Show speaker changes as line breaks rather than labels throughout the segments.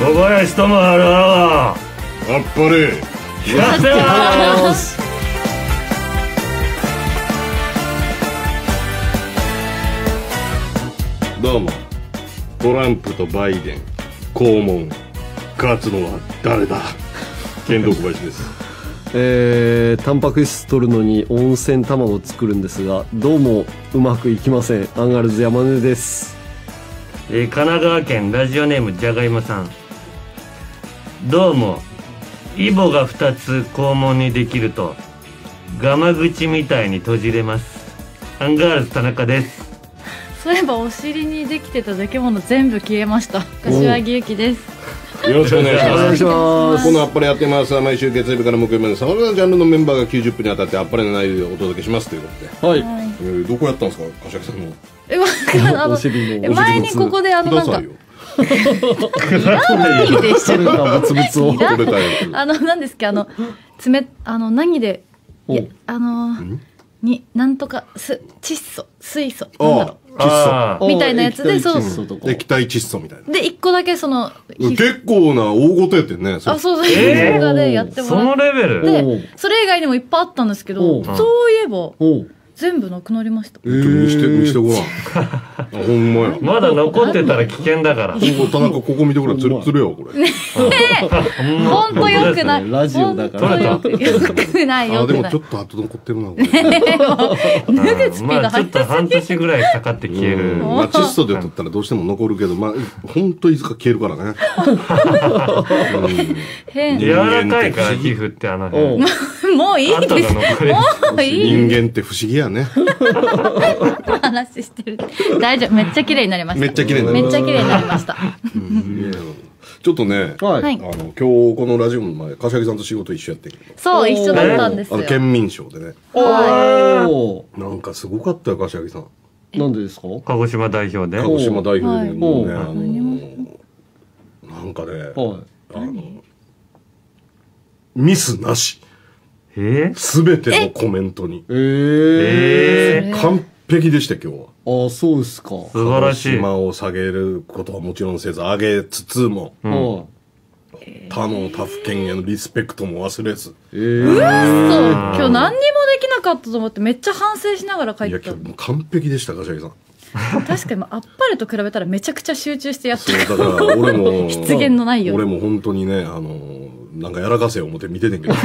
小林智春は
あっぱれ
やってます。
どうも。トランプとバイデン肛門勝つのは誰だ？剣道小林です。
えー、タンパク質取るのに温泉卵を作るんですがどうもうまくいきません。アンガールズ山根です。
えー神奈川県ラジオネームじゃがいもさんどうも。イボが2つ肛門にできるとガマ口みたいに閉じれます。アンガールズ田中です。
そういえばお尻にできてた出来物全部消えました。柏木由紀です。
よろしくお願いします。
ます。
このあっぱれやってます。毎週月曜日から木曜日まで。さまざまなジャンルのメンバーが90分にわたってあっぱれの内容をお届けしますということで、
はい。
えーどこやったんですか？柏木さんの。
えわかんない。あの
お尻の
え前にここであのなんか
ください
でし
それがブツブツを。
いあの何ですっけ？あの爪あの何でいや
お
あのになんとかす窒素水素なんだろ
あ
みたいなやつでそう。
液体窒素みたいな。
うで一個だけその
結構な大ごとやってんねそれ。
あそうそう
えー。
動画でやって
そ
もらっ
のレベル。
て
おう。
それ以外にもいっぱいあったんですけどそういえば全部なくなりました。
え
ちょっと見して見してごらん。あほんまや。
まだ残ってたら危険だから。
ここ田中ここ見てごらん。つるつるよこれ。
本当よくない。
ラジオだから
くない。
あ
よくない
でもちょっと後残ってるなこれ。
脱ぐスピード
まあちょっと半年ぐらいかかって消える。
うん。まあ窒素で取ったらどうしても残るけどまあ本当いつか消えるからね。
変
柔らかいから皮膚ってあの辺。
もういい
後
ですもういい
人間って不思議やね。
話してる。大丈夫。めっちゃ綺麗になりました。
めっちゃ綺麗になりました。
めっちゃ綺麗になりました。
ちょっとねあ
はい、
はい。
の今日このラジオの前柏木さんと仕事一緒やってんけど。
そう一緒だったんですよ。
あの県民賞でね。
おー。
なんかすごかったよ柏木さん。
なんでですか？
鹿児島代表で。
鹿児島代表でもうね、
はい。
あのなんかね、
は
あのミスなし
えー？
すべてのコメントに。
いえ
えー。
完璧でした今日は。
ー、あそうですか、
素晴らしい。
島を下げることはもちろんせず上げつつも
うん。
はい
他の他府県へのリスペクトも忘れず。
えー、
そう今日何にもできなかったと思ってめっちゃ反省しながら帰
いや
った
今日もう完璧でした柏木さん。
確かにあっぱれと比べたらめちゃくちゃ集中してやって
そうだから俺も
失言のないように。
俺も本当にねあのなんかやらかせよ思って見ててんけど。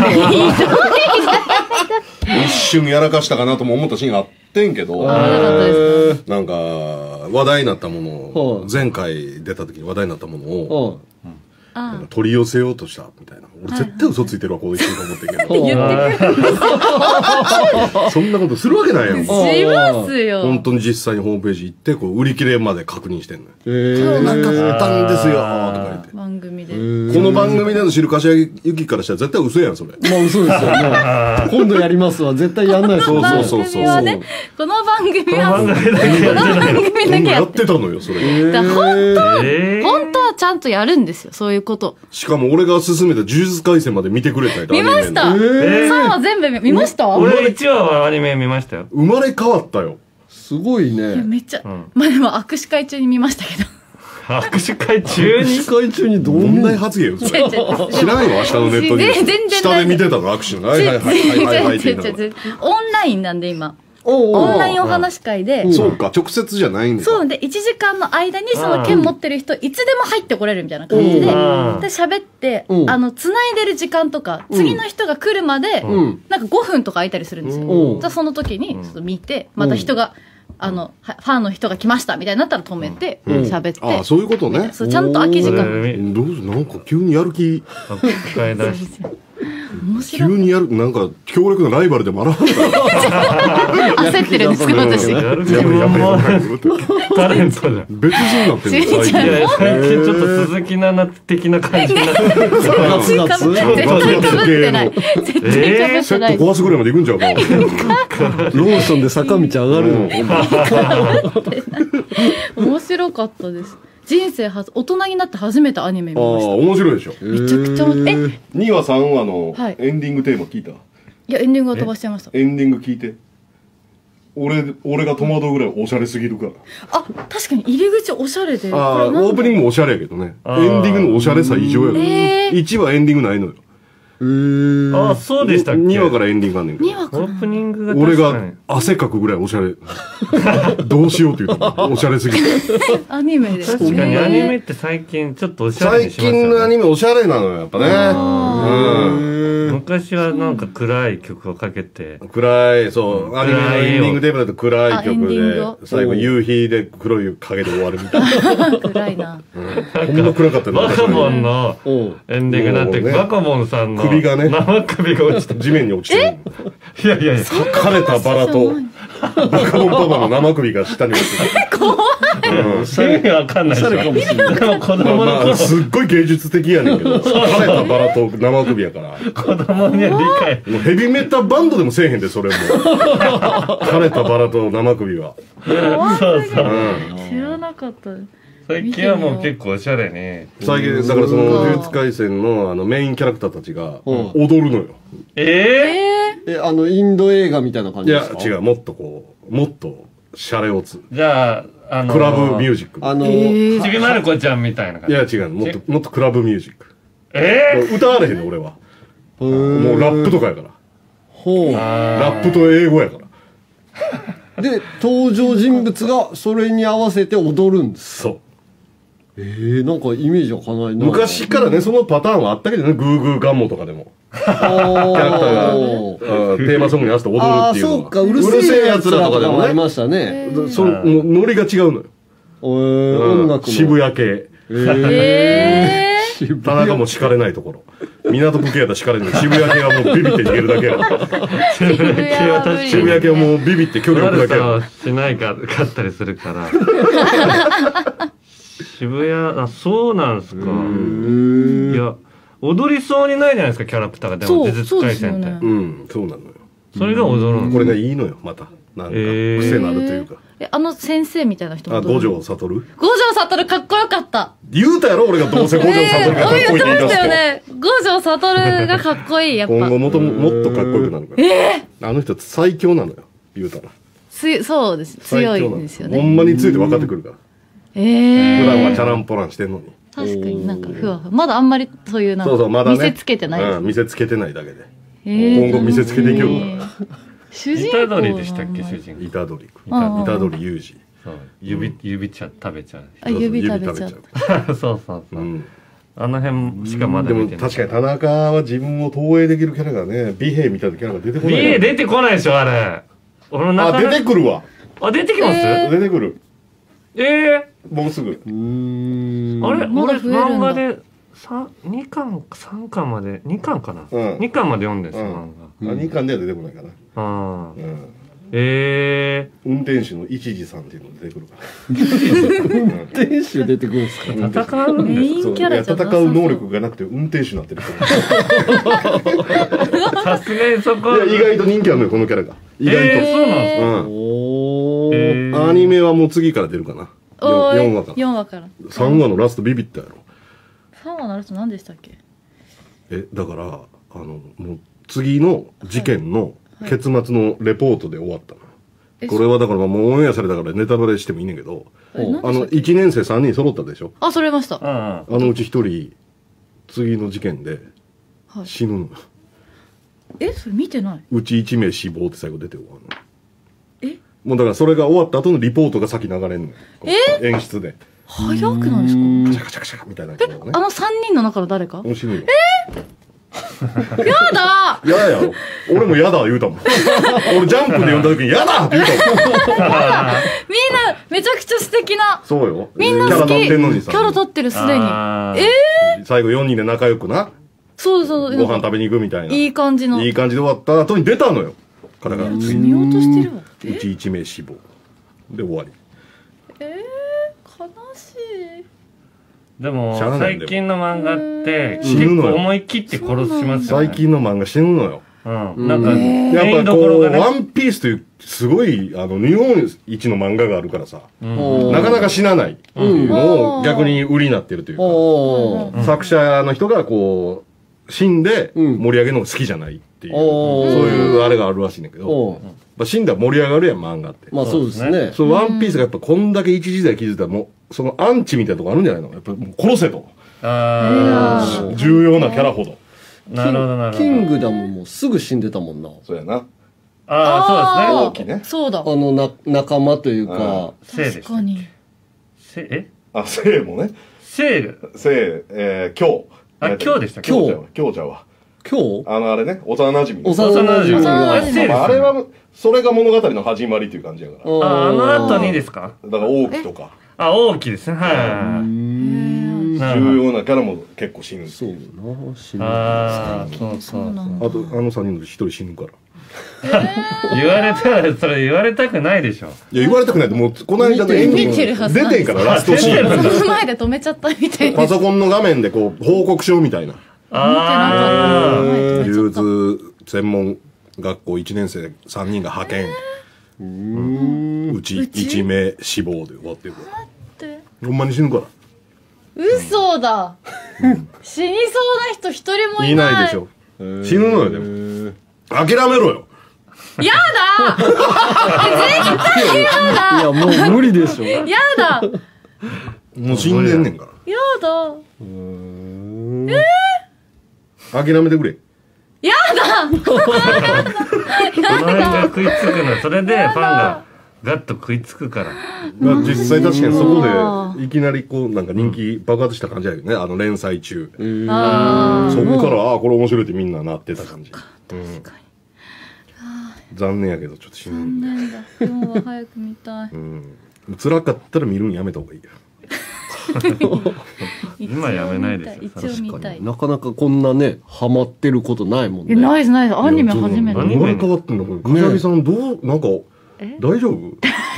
一瞬やらかしたかなとも思ったシーンがあってんけど。なんか話題になったものを
はい
前回出た時に話題になったものを
は
あ
取り寄せようとしたみたいな。俺絶対嘘ついてるわこういう人と思ってんけど
い。
言ってくる。
そんなことするわけないやん。
あ
しますよ。
本当に実際にホームページ行ってこう売り切れまで確認してんのよ。
えー、
なかったんですよ。とか言って。
番組で。
この番組での知る柏木由紀からしたら絶対嘘やんそれ。
まあ嘘ですよね。今度やりますわ絶対やんないですよ
そうそうそう
番組はねこの番組は
番組だけやって。ない
番組だけやっ
てたのよそれ
えー。
本当はちゃんとやるんですよそういうこと。
しかも俺が勧めた呪術廻戦まで見てくれたよ
見ました。
えー。
3話全部見見ました？
俺1話はアニメ見ましたよ。
生まれ変わったよ。
すごい
いや
ね
めっちゃ、
ん。
まあでも握手会中に見ましたけど。
握手会中に？
司会中にどん
問題
な
発言よそれ
違う違う。
知らんよ明日のネットに
全然
下で見てたの握手。のはいはいはいはいはいはいって言い。なが
違う違う違う。オンラインなんで今オンラインお話会で。
らそうか直接じゃないんだ。
そうで1時間の間にその券持ってる人いつでも入ってこれるみたいな感じで。で
うん。
喋って
うん。
あの繋いでる時間とか次の人が来るまで
うん。
なんか5分とか空いたりするんですよ。
うん。
じゃあその時にちょっと見てまた人があのはファンの人が来ましたみたいになったら止めて
うん。
喋って。
ああそういうことね。
そうちゃんと空き時間。
み
どうなんか急にやる気。
握手会だし
面白い
急にやるなんか強力なライバルでもあらんから
焦ってるんですか私
やる気満々タレントじゃん
別人になってる最近
ちょっと鈴木奈々的な感じになってる
絶対かぶってない絶対かぶ
えー
ってない
セット壊すぐらいまで行くんちゃうか
ローソンで坂道上がるの、
面白かったです人生初大人になって初めてアニメ見
ああ
ました。
面白いでしょ。
めちゃくちゃ面白い。え
？2話3話の
はい。
エンディングテーマ聞いた？
いやエンディングは飛ばしちゃいました。
エンディング聞いて。俺俺が戸惑うぐらいおしゃれすぎるから。
あ確かに入り口おしゃれで。
ああオープニングもおしゃれやけどね。エ
あー。
ンディングのおしゃれさ異常やから、
えー。
1話エンディングないのよ。
えー
あそうでしたっけ
？2話からエンディングあんねんけど。
2話か
オープニングが
俺が汗かくぐらいおしゃれ。どうしようって言うとおしゃれすぎる
アニメで。
確かにアニメって最近ちょっとおしゃれ
最
にしますよね。
近のアニメおしゃれなのよやっぱね。うん。
昔はなんか暗い曲をかけて。
暗いそう。アニメのエンディングテープだと暗い曲で最後夕日で黒い影で終わるみたいな。
暗いな。
ほんま暗かったよ
バカボンのエンディングなんてバカボンさんの
首がね。
生首が落ちた。
地面に落ちてる。
いやいやいや。
枯れたバラとバカボンパパの生首が下に落ちてる。
意味わかんないでしょ。
おしゃれかもしれない
でも子
まあ
供の頃。
まあすっごい芸術的やねんけど。枯れたバラと生首やから。
子供には理解。
もうヘビメタバンドでもせえへんでそれも。枯れたバラと生首は。
そうそう。
うん。
知らなかった
最近はもう結構おしゃれに。
最近だからその呪術廻戦のあのメインキャラクターたちが
うん。
踊るのよ。
ええ
え
えあのインド映画みたいな感
い
じですか？
や違う。もっとこうもっとシャレオツ。
じゃああの
クラブミュージック。
あの、
ー
ちびまる子ちゃんみたいな感じ。
いや違う。もっともっとクラブミュージック。
え
歌われへんの俺は。
も
もうラップとかやから。
ほう。
え
ラップと英語やから。
で登場人物がそれに合わせて踊るんです
そう
えー、なんかイメージわかんないな。
昔からねそのパターンはあったけどねグーグーガンモとかでも。
あ
キャラクターが。
ー
うんテーマソングに合わせて踊るっていうのは。
そうかうるせえやつらとかでもあり
ね
ましたね。
そうもうノリが違うのよ。
えー、
うん。
音楽の。
渋谷系。
え
ー、
ー、
え
渋
田中も敷かれないところ。港区系やったら敷かれない。渋谷系はもうビビって逃げるだけや
渋谷は無理
渋谷系はもうビビって距離置くだけや
しないかかったりするから渋谷あそうなんすか。いや踊りそうにないじゃないですかキャラクターが。でも呪術廻戦って。
ね。
らうんそうなのよ。
それが踊るん。
これ
で
がいいのよまた。なんか
えー。
癖なるというか。
えあの先生みたいな人も
あ五条悟？
五条悟かっこよかった。
言うたやろ俺がどうせ五条悟がかっこいいって言い出
言ってましたよ
す
ね。五条悟がかっこいいやっ
と今後
ぱ
もとももっとかっこよくなるか。らあの人最強なのよ言うたら。
つそうです。強い
最強なの
ですよね。
ほんまについて分かってくるから
え
普段はチ
え
ャランポランしてんのに。
確かになんかふわふわ。まだあんまりそういうなん
そうそうまだね。
か見せつけてない。です
うん見せつけてないだけで。
えー。
今後見せつけていけよ。
えー主人公
虎杖でしたっけ主人公。
虎杖
うん
虎杖裕二。
そう。指指ちゃ食べちゃう。
あ指食べちゃう。
そうそうそう、
うん。
あの辺しかまだ
でも
見てない。
確かに田中は自分を投影できるキャラがね美兵みたいなキャラが出てこない
美瑛出てこないでしょあれ。俺の
あ出
中で
てくるわ。
あ出てきます？
え
出てくる。
ええ
もうすぐ。
あれ、俺
ま
漫画で三2巻3巻まで2巻かな、
うん。
2巻まで読んでるんですよ、
うん。あ二巻では出てこないかな。
漫画ああ
うん。
え
運転手の一時さんっていうの出てくるから。
店主出てくるんですか？
え戦うん
メ
で
インキャラじゃな
戦う能力がなくて運転手になってる
す さすがにそこ
いや意外と人気あるのよこのキャラが。意外と、
えーそうなんですか、
うん。
おー、
えー。
アニメはもう次から出るかな4話から。
4話から。
3話のラストビビったやろ。
3話のラスト何でしたっけ？
えだからあのもう次の事件の結末のレポートで終わったの、
え
これはだからもうオンエアされたからネタバレしてもいいねんけど。あの
でしたっけ
？1年生3人揃ったでしょ。
あそれました。
あのうち1人次の事件で
はい。
死ぬの。よ、
えそれ見てない。う
ち1名死亡って最後出て終わるの。
え
もうだからそれが終わった後のリポートが先流れんのよ。こう演出で。
早くないですか？
カチャカチャカチャみたいなね。
あの3人の中の誰か？
もう死ぬよ
やだ！
やだやろ俺もやだ言うたもん。俺ジャンプで読んだ時にやだって言うたもん。
みんなめちゃくちゃ素敵な。
そうよ。
みんな好き。
キャラ立ってんのにさ。
キャラ立ってるすでに。
あー。
え？
最後4人で仲良くな。
そうそう
ご飯食べに行くみたいな。い
いい感じの。
いい感じで終わった後に出たのよ方がうち
見落としてるわ
1名死亡で終わり。
えー、悲しい。
でも最近の漫画って
うん。
結構思い切って殺しますよね。
最近の漫画死ぬのよ。
うん。なんか
うん。
メイン
やっぱ
どころがね。
こうワンピースというすごいあの日本一の漫画があるからさ。
うん。
なかなか死なないっていうのを逆に売りになってるというか。
おー。
作者の人がこう死んで
うん
盛り上げるのが好きじゃないっていう、そういうあれがあるらしいんだけど、まあ死んだら盛り上がるやん、漫画って。
まあそうですね。
そのワンピースがやっぱこんだけ一時代築いたらもう、そのアンチみたいなとこあるんじゃないの？やっぱもう殺せと。
あ
重要なキャラほど。
あ、なるほどなるほど。
キングダムもすぐ死んでたもんな。
そうやな。
ああ、
大きいね。
そうだ
あのな、仲間というか。
確かに
せえ？
あ、せいもね。
セール
せい、えー、今日。
あ今日でした
今日。今日ちゃうわ。
今日？
あのあれね、幼馴染の。
幼馴染
幼
が
馴染
まああれは、それが物語の始まりっていう感じやから。
あ、あの後にですか？
だから王毅とか、
あ、大きいですね。はい。
重要なキャラも結構死ぬ。
そうな、死ぬ。
ああ、そうそう。
あと、あの3人の一人死ぬから。
言われたら、それ言われたくないでしょ。
いや、言われたくないって、もう、この間のエンディング
見てるはずなんです
出てんから、ラストシーン。
その前で止めちゃったみたいな
パソコンの画面でこう、報告書みたいな。
ああ、
流通専門学校1年生3人が派遣。うち1名死亡で終わってるから。ほんまに死ぬから。
嘘だ死にそうな人一人もいない
いないでしょ。死ぬのよ、でも。諦めろよ。
やだえ絶対や
い
だ
や、もう無理でしょ。
やだ
もう死んでんねんか
やだ
ら。諦めてくれ。
やだ
この辺が食いつくの。それでファンがガッと食いつくから。
まあ実際確かにそこ
う
でいきなりこうなんか人気爆発した感じだよね。あの連載中。
あ
そこから、ああ、これ面白いってみんななってた感じ。うん。残念やけど、ちょっと死ぬんで。
なんだ。今日は早く見たい。
うん。辛かったら見るんやめた方がいいよ。
今やめないですよ。
一応見たい。
なかなかこんなね、ハマってることないもん
え
ね。
ないですないです。アニメ初めて。
アニメ。
生まれ変わってんのこれ。柏木さん、どう、なんか、大丈夫？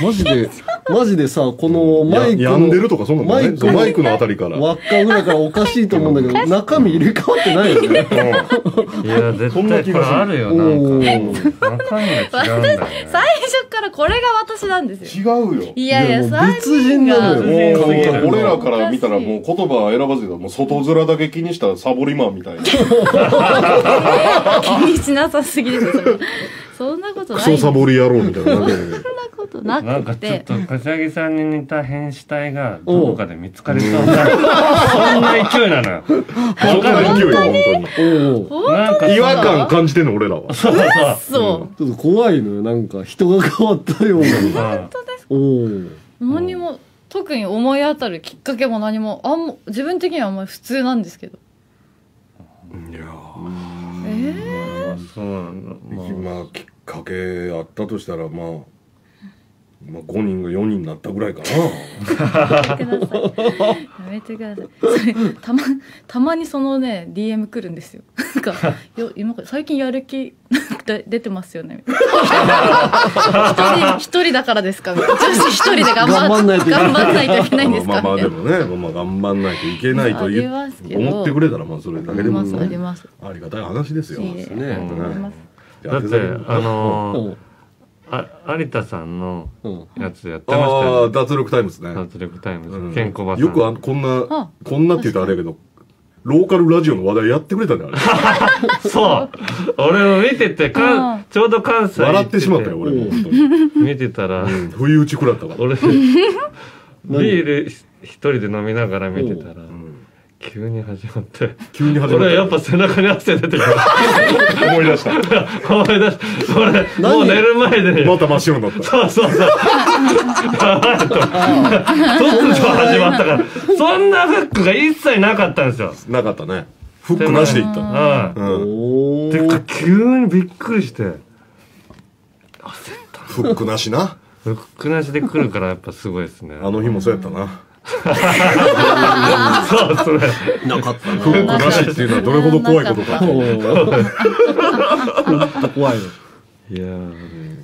マジで、マジでさ、このマイクの。
んでるとかそんな
マイク
マイクのあたりから。
輪っかぐらいからおかしいと思うんだけど、中身入れ替わってないよね。
いや、絶対これあるよ、
お
なん
ー
か。中身が違うんだよね。
最初からこれが私なんですよ
違うよ。
いやいや
いやもう
3
別人なのよ
俺らから見たらもう言葉選ばずにもう外面だけ気にしたサボリマンみたいな。
気にしなさすぎですよそれそんなこと
ク
ない
ソサボり野郎みたいな。
そんなことな
なんか
く
ちょってと柏木さんに似た変死体がどこかで見つかりそうな、そんな勢いなのよ。
そんな勢いよ、本
おお
なんか
当に？違和感感じてんの、俺らは。
そうそう。
そ
ちょっと怖いのよ。なんか人が変わったような。
うん
おお。
う何も特に思い当たるきっかけも何もあんま自分的にはあんまり普通なんですけど
いや
え
そうなんだ。まあ
まあ、きっかけあったとしたら、まあ、まあ、5人が4人になったぐらいかな。
えやめてください。やめてください。それたまたまにそのね DM 来るんですよ。なんかよ今最近やる気で出てますよね。一人一人だからですか？女子一人で頑張
頑張んないといけない。
頑張んないといけないんです
まあまあでもね、まあまあ頑張んないといけないという
ありますけど。
思ってくれたら、まあそれだけでも
ありますあり
ね、
ます。
ありがたい話ですよ。
いいえ。
ね
ありがとうございます
だって、あのー、
う。ん
あ有田さんの
うん。
やつやってました
ああ、
よね。
脱力タイムですね。
脱力タイム
うん
ズ。ケンコバさん。
よくあこんな
あ、
こんなって言ったらあれやけど、ローカルラジオの話題やってくれたんだよ、あれ。
そう俺も見てて、か
うん
んちょうど関西行
笑ってしまったよ、俺も。本当に
見てたら、
うん不意打ち食らったわ。
俺、ビール一人で飲みながら見てたら、
うん
急に始まって。
急に始まった。
俺やっぱ背中に汗出てきた。
思い出した。
思い出した。俺、もう寝る前で、
また真っ白になった。
そうそうそう。やばいと。突如始まったから。そんなフックが一切なかったんですよ。
なかったね。フックなしでいった。
うん。
うん。
お
てか、急にびっくりして。
フックなしな。
フックなしで来るからやっぱすごいですね。
あの日もそうやったな。
そうですね。
なかったな。
フックなしっていうのはどれほど怖いことか。
おーほんと怖いの。
いや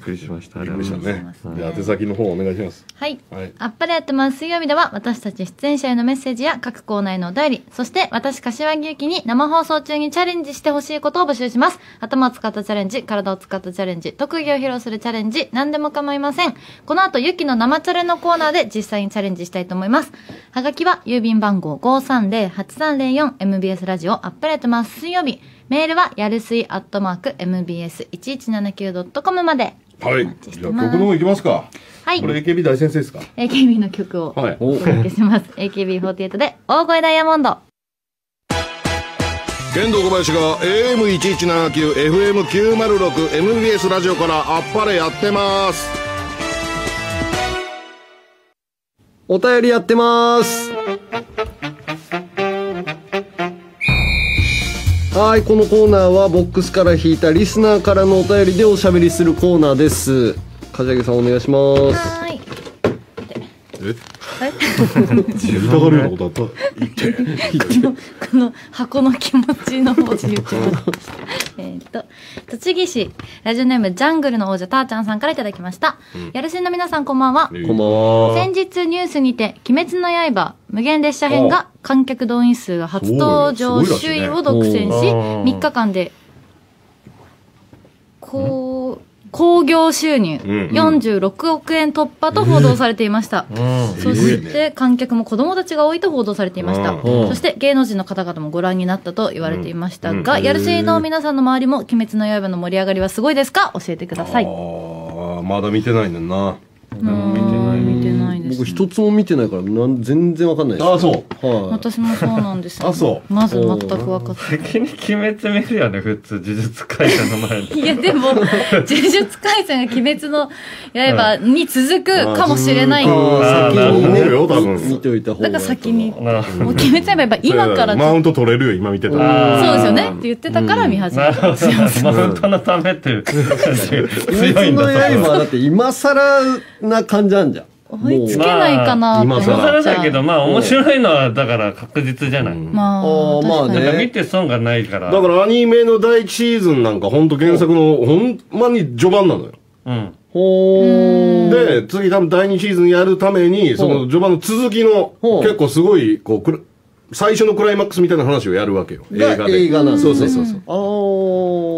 くりしました。
びっくりしたね。
はい
じゃあ、宛先の方お願いします。
はい。
はい。
あっぱれやってます水曜日では私たち出演者へのメッセージや各コーナーへのお便り、そして私柏木由紀に生放送中にチャレンジしてほしいことを募集します。頭を使ったチャレンジ、体を使ったチャレンジ、特技を披露するチャレンジ、何でも構いません。この後ゆきの生チャレのコーナーで実際にチャレンジしたいと思います。はがきは郵便番号 530-8304MBS ラジオあっぱれやってます水曜日。メールはやるすいアットマーク MBS1179.com まで。
はい。じゃあ曲の方いきますか。
はい
これ AKB 大先生ですか
？AKB の曲を
はい。
お届けします AKB48 で大声ダイヤモンド
剣道小林が AM1179、FM906、MBS ラジオからあっぱれやってます。
お便りやってますはいこのコーナーはボックスから引いたリスナーからのお便りでおしゃべりするコーナーです。梶上さんお願いします。
はい。
え？
え
痛がるようなことあった言って。
このこの箱の気持ちの文字言ってましたえっと栃木市ラジオネームジャングルの王者たーちゃんさんからいただきました、やるしんの皆さんこんばんは。
こんばんは。
先日ニュースにて「鬼滅の刃無限列車編」が観客動員数が初登場首位を独占し
おー
3日間でこう興行収入。
うん。
46億円突破と報道されていました、
うん。
そして観客も子供たちが多いと報道されていました、
うん。
そして芸能人の方々もご覧になったと言われていました
うん。
が、やるせの皆さんの周りも「鬼滅の刃」の盛り上がりはすごいですか？教えてください。
ああ、まだ見てないねんな。
うん
僕一つも見てないからなん全然わかんないです。
ああ、そう。
はい。
私もそうなんですよ。
あそう。
まず全く分かって
先に鬼滅見るよね普通。呪術廻戦の前に。
いやでも呪術廻戦が鬼滅の刃に続くかもしれない、
うん
あーなるほど
思うよ、多分。
見ておいた方が
だから先に。もう鬼滅の刃やっぱ今から
マウント取れるよ、今見てた
そうですよね。って言ってたから見始めた。ん。ですよ、
マウントのためっていう。強いん
鬼滅の
だ
刃はだって今更な感じあんじゃん
追いつけないかなって思っちゃう、
今更。だけどまあ面白いのはだから確実じゃない、
まあ
まあね
確かに
なんか見て損がないから。
だからアニメの第一シーズンなんか本当原作のほんまに序盤なのよ。
うん。
ほー。
で、次多分第二シーズンやるために、その序盤の続きの結構すごい、こうくる、最初のクライマックスみたいな話をやるわけよ。映
が
画で。
映画なんですね。
そうそうそうそう。
あ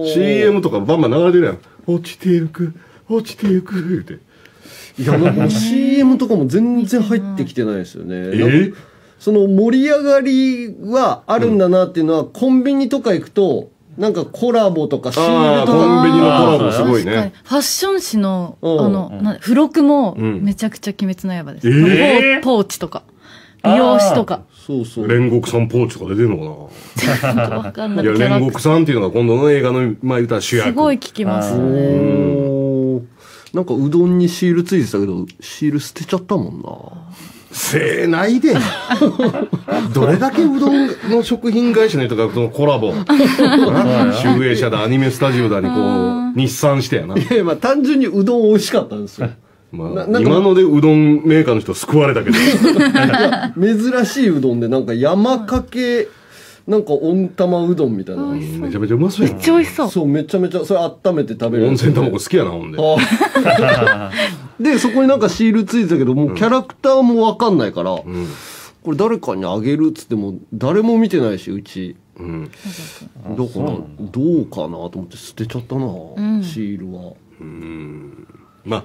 ー。
CM とかバンバン流れてるやん。落ちてゆく、落ちてゆく、言うて。
いやなんか CM とかも全然入ってきてないですよね。
え？
なんかその盛り上がりはあるんだなっていうのは、コンビニとか行くとなんかコラボとかシー
ああ、
ルとか。
コンビニのコラボすごい
確かに。
ね。
ファッション誌のあ
うん。
のな付録も
うん。
めちゃくちゃ鬼滅の刃です、
え
ー？
ポーポーチとか。美容師とか。
そうそう
煉獄さんポーチとか出てんの
わかん
かないいや、煉獄さんっていうのが今度の映画の、まあ言ったら主役。
すごい聞きますよね
なんかうどんにシールついてたけどシール捨てちゃったもんな
せーないで。どれだけうどんの食品会社の人がそのコラボ。集英社だ、アニメスタジオだにこう、日産してやな。
いやまあ単純にうどん美味しかったんですよ
まあ、今のでうどんメーカーの人救われたけど。
珍しいうどんでなんか山かけなんか温玉うどんみたいな。
めちゃめちゃうまそうや
めっちゃ美味しそう。
そうめちゃめちゃそれ温めて食べる
温泉卵好きやな、ほんで。
あ。でそこになんかシールついてたけどもうキャラクターもわかんないから、
うん。
これ誰かにあげるっつっても誰も見てないしうち。
うん。
だからどうかなと思って捨てちゃったな、
ん。
シールは。
まあ、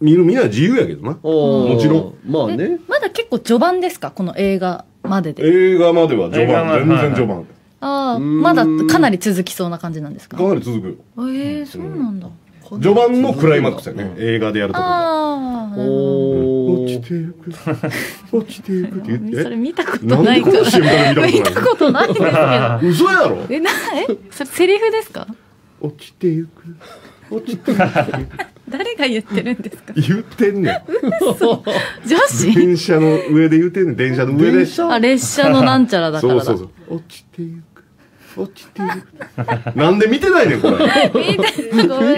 見る見ないは自由やけどな。
も
もちろん。
え
まあね。
まだ結構序盤ですか？この映画までで
映画までは序盤、
で
全然序盤。
ああまだかなり続きそうな感じなんですか？
かなり続くよ。
ええそうなんだ
序盤のクライマックスやね。映画でやるとこが。
ああ
落ちていく。落ちていくって言って。
どそれ見たこと
な
いから
見
見
たこ
とないんですけど
嘘やろ
えなえ？それセリフですか？
落ちていく。落ちていく。
誰が言ってるんですか？
言ってんねん。
女子？
電車の上で言ってんねん。電車の上で。
あ列車のなんちゃらだからだ
そうそうそう。落ちていく。落ちていく。なんで見てないねん、これ。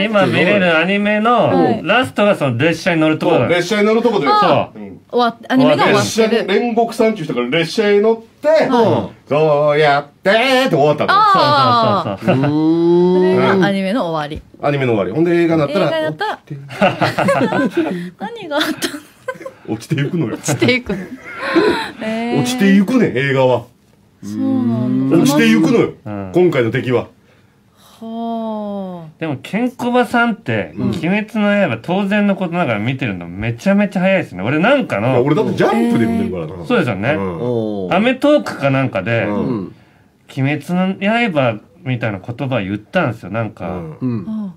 今見れるアニメ
はい
のラストがその列車に乗るところだよ
列車に乗るとこで。
そう
うん
終わっアニメが終わ
列車に
ってる
煉獄さんっていう人が列車に乗って、
は
そうやってーって終わったの。
ああ
そうそうそうそう。
うーん
それがアニメの終わり。
アニメの終わり。ほんで映画になっ
映
たら、
画だった。ら 何があったの？
落ちていくのよ。
落ちていく
落ち ていくねん、映画は。
そうなんだ。
落ちていくのよ。
うん。
今回の敵は。
は
でもケンコバさんって「鬼滅の刃」当然のことながら見てるのめちゃめちゃ早いですね。俺なんかの
俺だってジャンプで見てるからな。
そうですよね。アメトークかなんかで
う「
うん
鬼滅の刃」みたいな言葉言ったんですよなんか、
うん。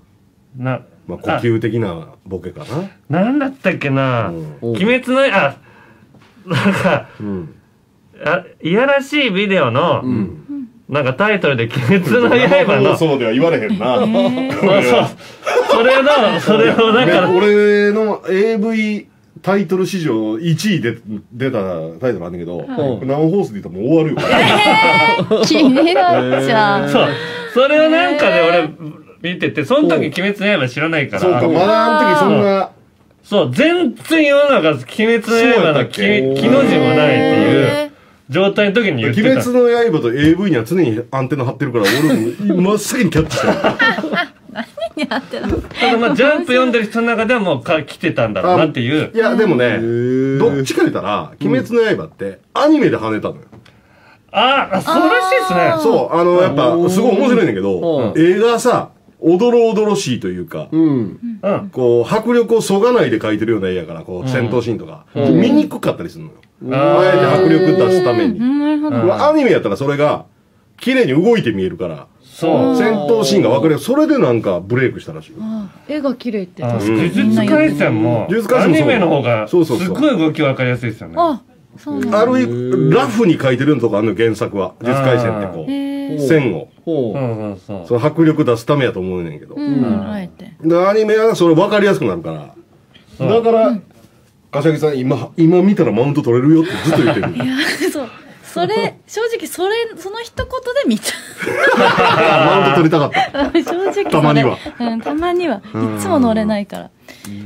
な、
まあ、呼吸的なボケかな。
なんだったっけな、
うん。
鬼滅の、あ、なんか、
うん。
あ、いやらしいビデオの、
うん。
なんかタイトルで鬼滅の刃の、そう
そうでは言われへんな。
そう、それの、それをなんか、
俺の AV タイトル史上1位で出たタイトルあんねんけど、
はい。
生放送で言ったらもう終わるよ。
気になっちゃう。
そう、それをなんかで俺見てて、その時鬼滅の刃知らないから、
そうか、まだあの時そんな、
そう、全然世の中、鬼滅の刃の木
そうやったっけ？
木の字もないっていう
へ
状態の時に言ってた。
鬼滅の刃と AV には常にアンテナ張ってるから、俺も真っ先にキャッチしたよ。
何やって
ただまあ、ジャンプ読んでる人の中ではもうか来てたんだろうなっていう
い。や、でもね、
ー
どっちか言ったら、鬼滅の刃ってアニメで跳ねたのよ。
ああ、そうらしいですね。
そう、あの、やっぱ、すごい面白いんだけど
う、
映画さ、おどろおどろしいというか。こう、迫力をそがないで描いてるような絵やから、こう、戦闘シーンとか、
うん
見にくかったりするのよ。
あ
あえて迫力出すために。
うんなるほど。
アニメやったらそれが、綺麗に動いて見えるから、
そう。
戦闘シーンが分かるよ。それでなんかブレイクしたらしい
絵が綺麗って
あ
確かに。
呪術廻戦もアニメの方がす
そうそうそう
っごい動き分かりやすいですよね。
あ、そうなんだ。
ある意ラフに描いてるようなとこあるのよ原作は。呪術廻戦ってこ
へ
う、
ー
線を。
ほう。
うんうんそう。
その迫力出すためやと思うねんけど。
うん、あえて。
でアニメはそれ分かりやすくなるから。だから、柏木さん、今、今見たらマウント取れるよってずっと言ってる。
いや、そう。それ、正直、それ、その一言で見ちゃ
マウント取りたかった。
う。正直。
たまには。
うん、たまには。いつも乗れないから。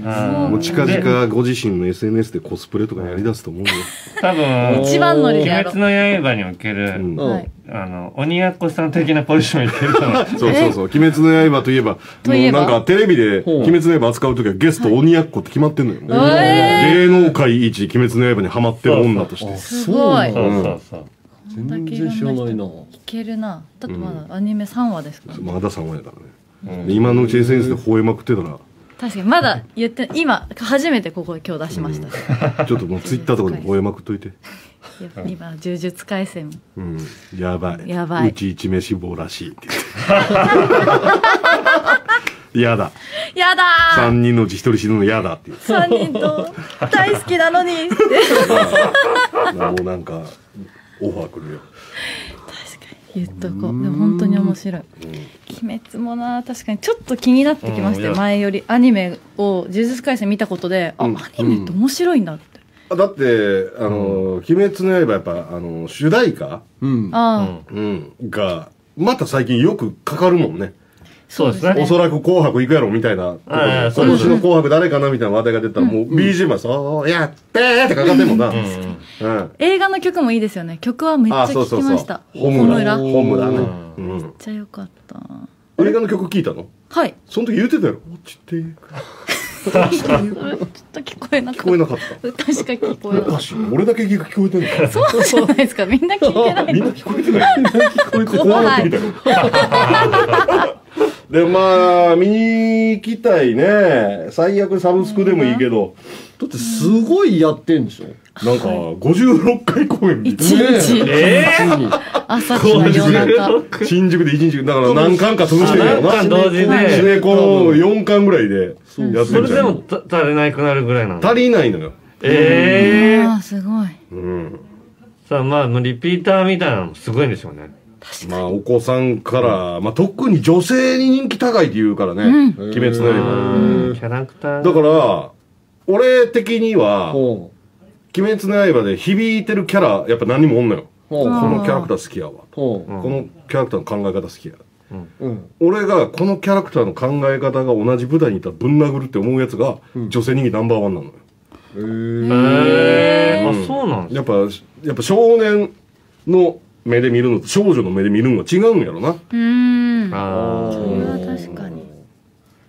あ
もう近々ご自身の SNS でコスプレとかやり出すと思うよ。
ー多分、
一番乗りでやろ
鬼滅の刃における、
うん。
あの、鬼奴さん的なポジションにいってると思う。
そうそうそう。鬼滅の刃といえば、も
というえば
なんかテレビで
ほう
鬼滅の刃扱うときはゲスト鬼奴って決まってんのよ。
え
芸能界一鬼滅の刃にハマってる女として。
すごい。
そうそうそう。
全然知らないな。
いけるな。だってまだアニメ3話ですから。
まだ3話やからね。で今のうち SNS で吠えまくってたら、
確かに、まだ言って、今、初めてここで今日出しました。
ちょっともうツイッターとかで吠えまくっといて。
今、呪術廻戦も。
うん。やばい。
やばいう
ち一目死亡らしいって言って。やだ。
やだー
3人のうち1人死ぬのやだって言って。
3人と大好きなのにって。
もうなんか、オファー来るよ。
言っとこう。でも本当に面白い。鬼滅もな、確かにちょっと気になってきましたよ、
うんいや
前より。アニメを、呪術廻戦見たことで、あ、
うん
アニメって面白いんだって。
だって、あの、鬼滅の刃やっぱ、あの、主題歌
うん。
ああ、
うん。が、また最近よくかかるもんね。
そうですね。
おそらく紅白行くやろみたいな今年の紅白誰かなみたいな話題が出たら、もう BGM はそうやってーってかかってんもんな。うん。
映画の曲もいいですよね。曲はめっちゃ聴きました。。
ホムラ。
ホム
ラね。
めっちゃよかった。
映画の曲聞いたの
はい。
その時言ってたよ。落ちていく。
ちょっと聞こえなかっ
聞こえなかった。
た。歌しか聞こえなかっ
おかしい。俺だけ聞こえてんの？か
た。そうじゃないですか。みんな聞いてない
みんな聞こえてない。みんな聞こえて怖なってきたよ。で、まあ、見に行きたいね。最悪サブスクでもいいけど、
だってすごいやってんでしょ？
なんか、56回公演みたい
一日、
え
普通に
朝から夜中。
な。新宿で1日、だから何巻か潰してるよな。
あ何巻同時で
シネコン4巻ぐらいでやって
そ
ん
れでも足りなくなるぐらいなの？
足りないのよ。
ええ
ああ、すごい。
うん。
さあまあ、リピーターみたいなのもすごいんでしょうね。
まあ、お子さんから、まあ、特に女性に人気高いって言うからね。
うん
鬼滅の刃。
キャラクター。
だから、俺的には、
ほ
鬼滅の刃で響いてるキャラ、やっぱ何人もおんのよ。このキャラクター好きやわ。このキャラクターの考え方好きや。
ううん
俺がこのキャラクターの考え方が同じ舞台にいたらぶん殴るって思うやつが、女性人気ナンバーワンなのよ。
へー
ええ
うん
あ、そうなんです
やっぱ、やっぱ少年の目で見るのと少女の目で見るのは違うんやろな。
うーん。
あ
それは確かに。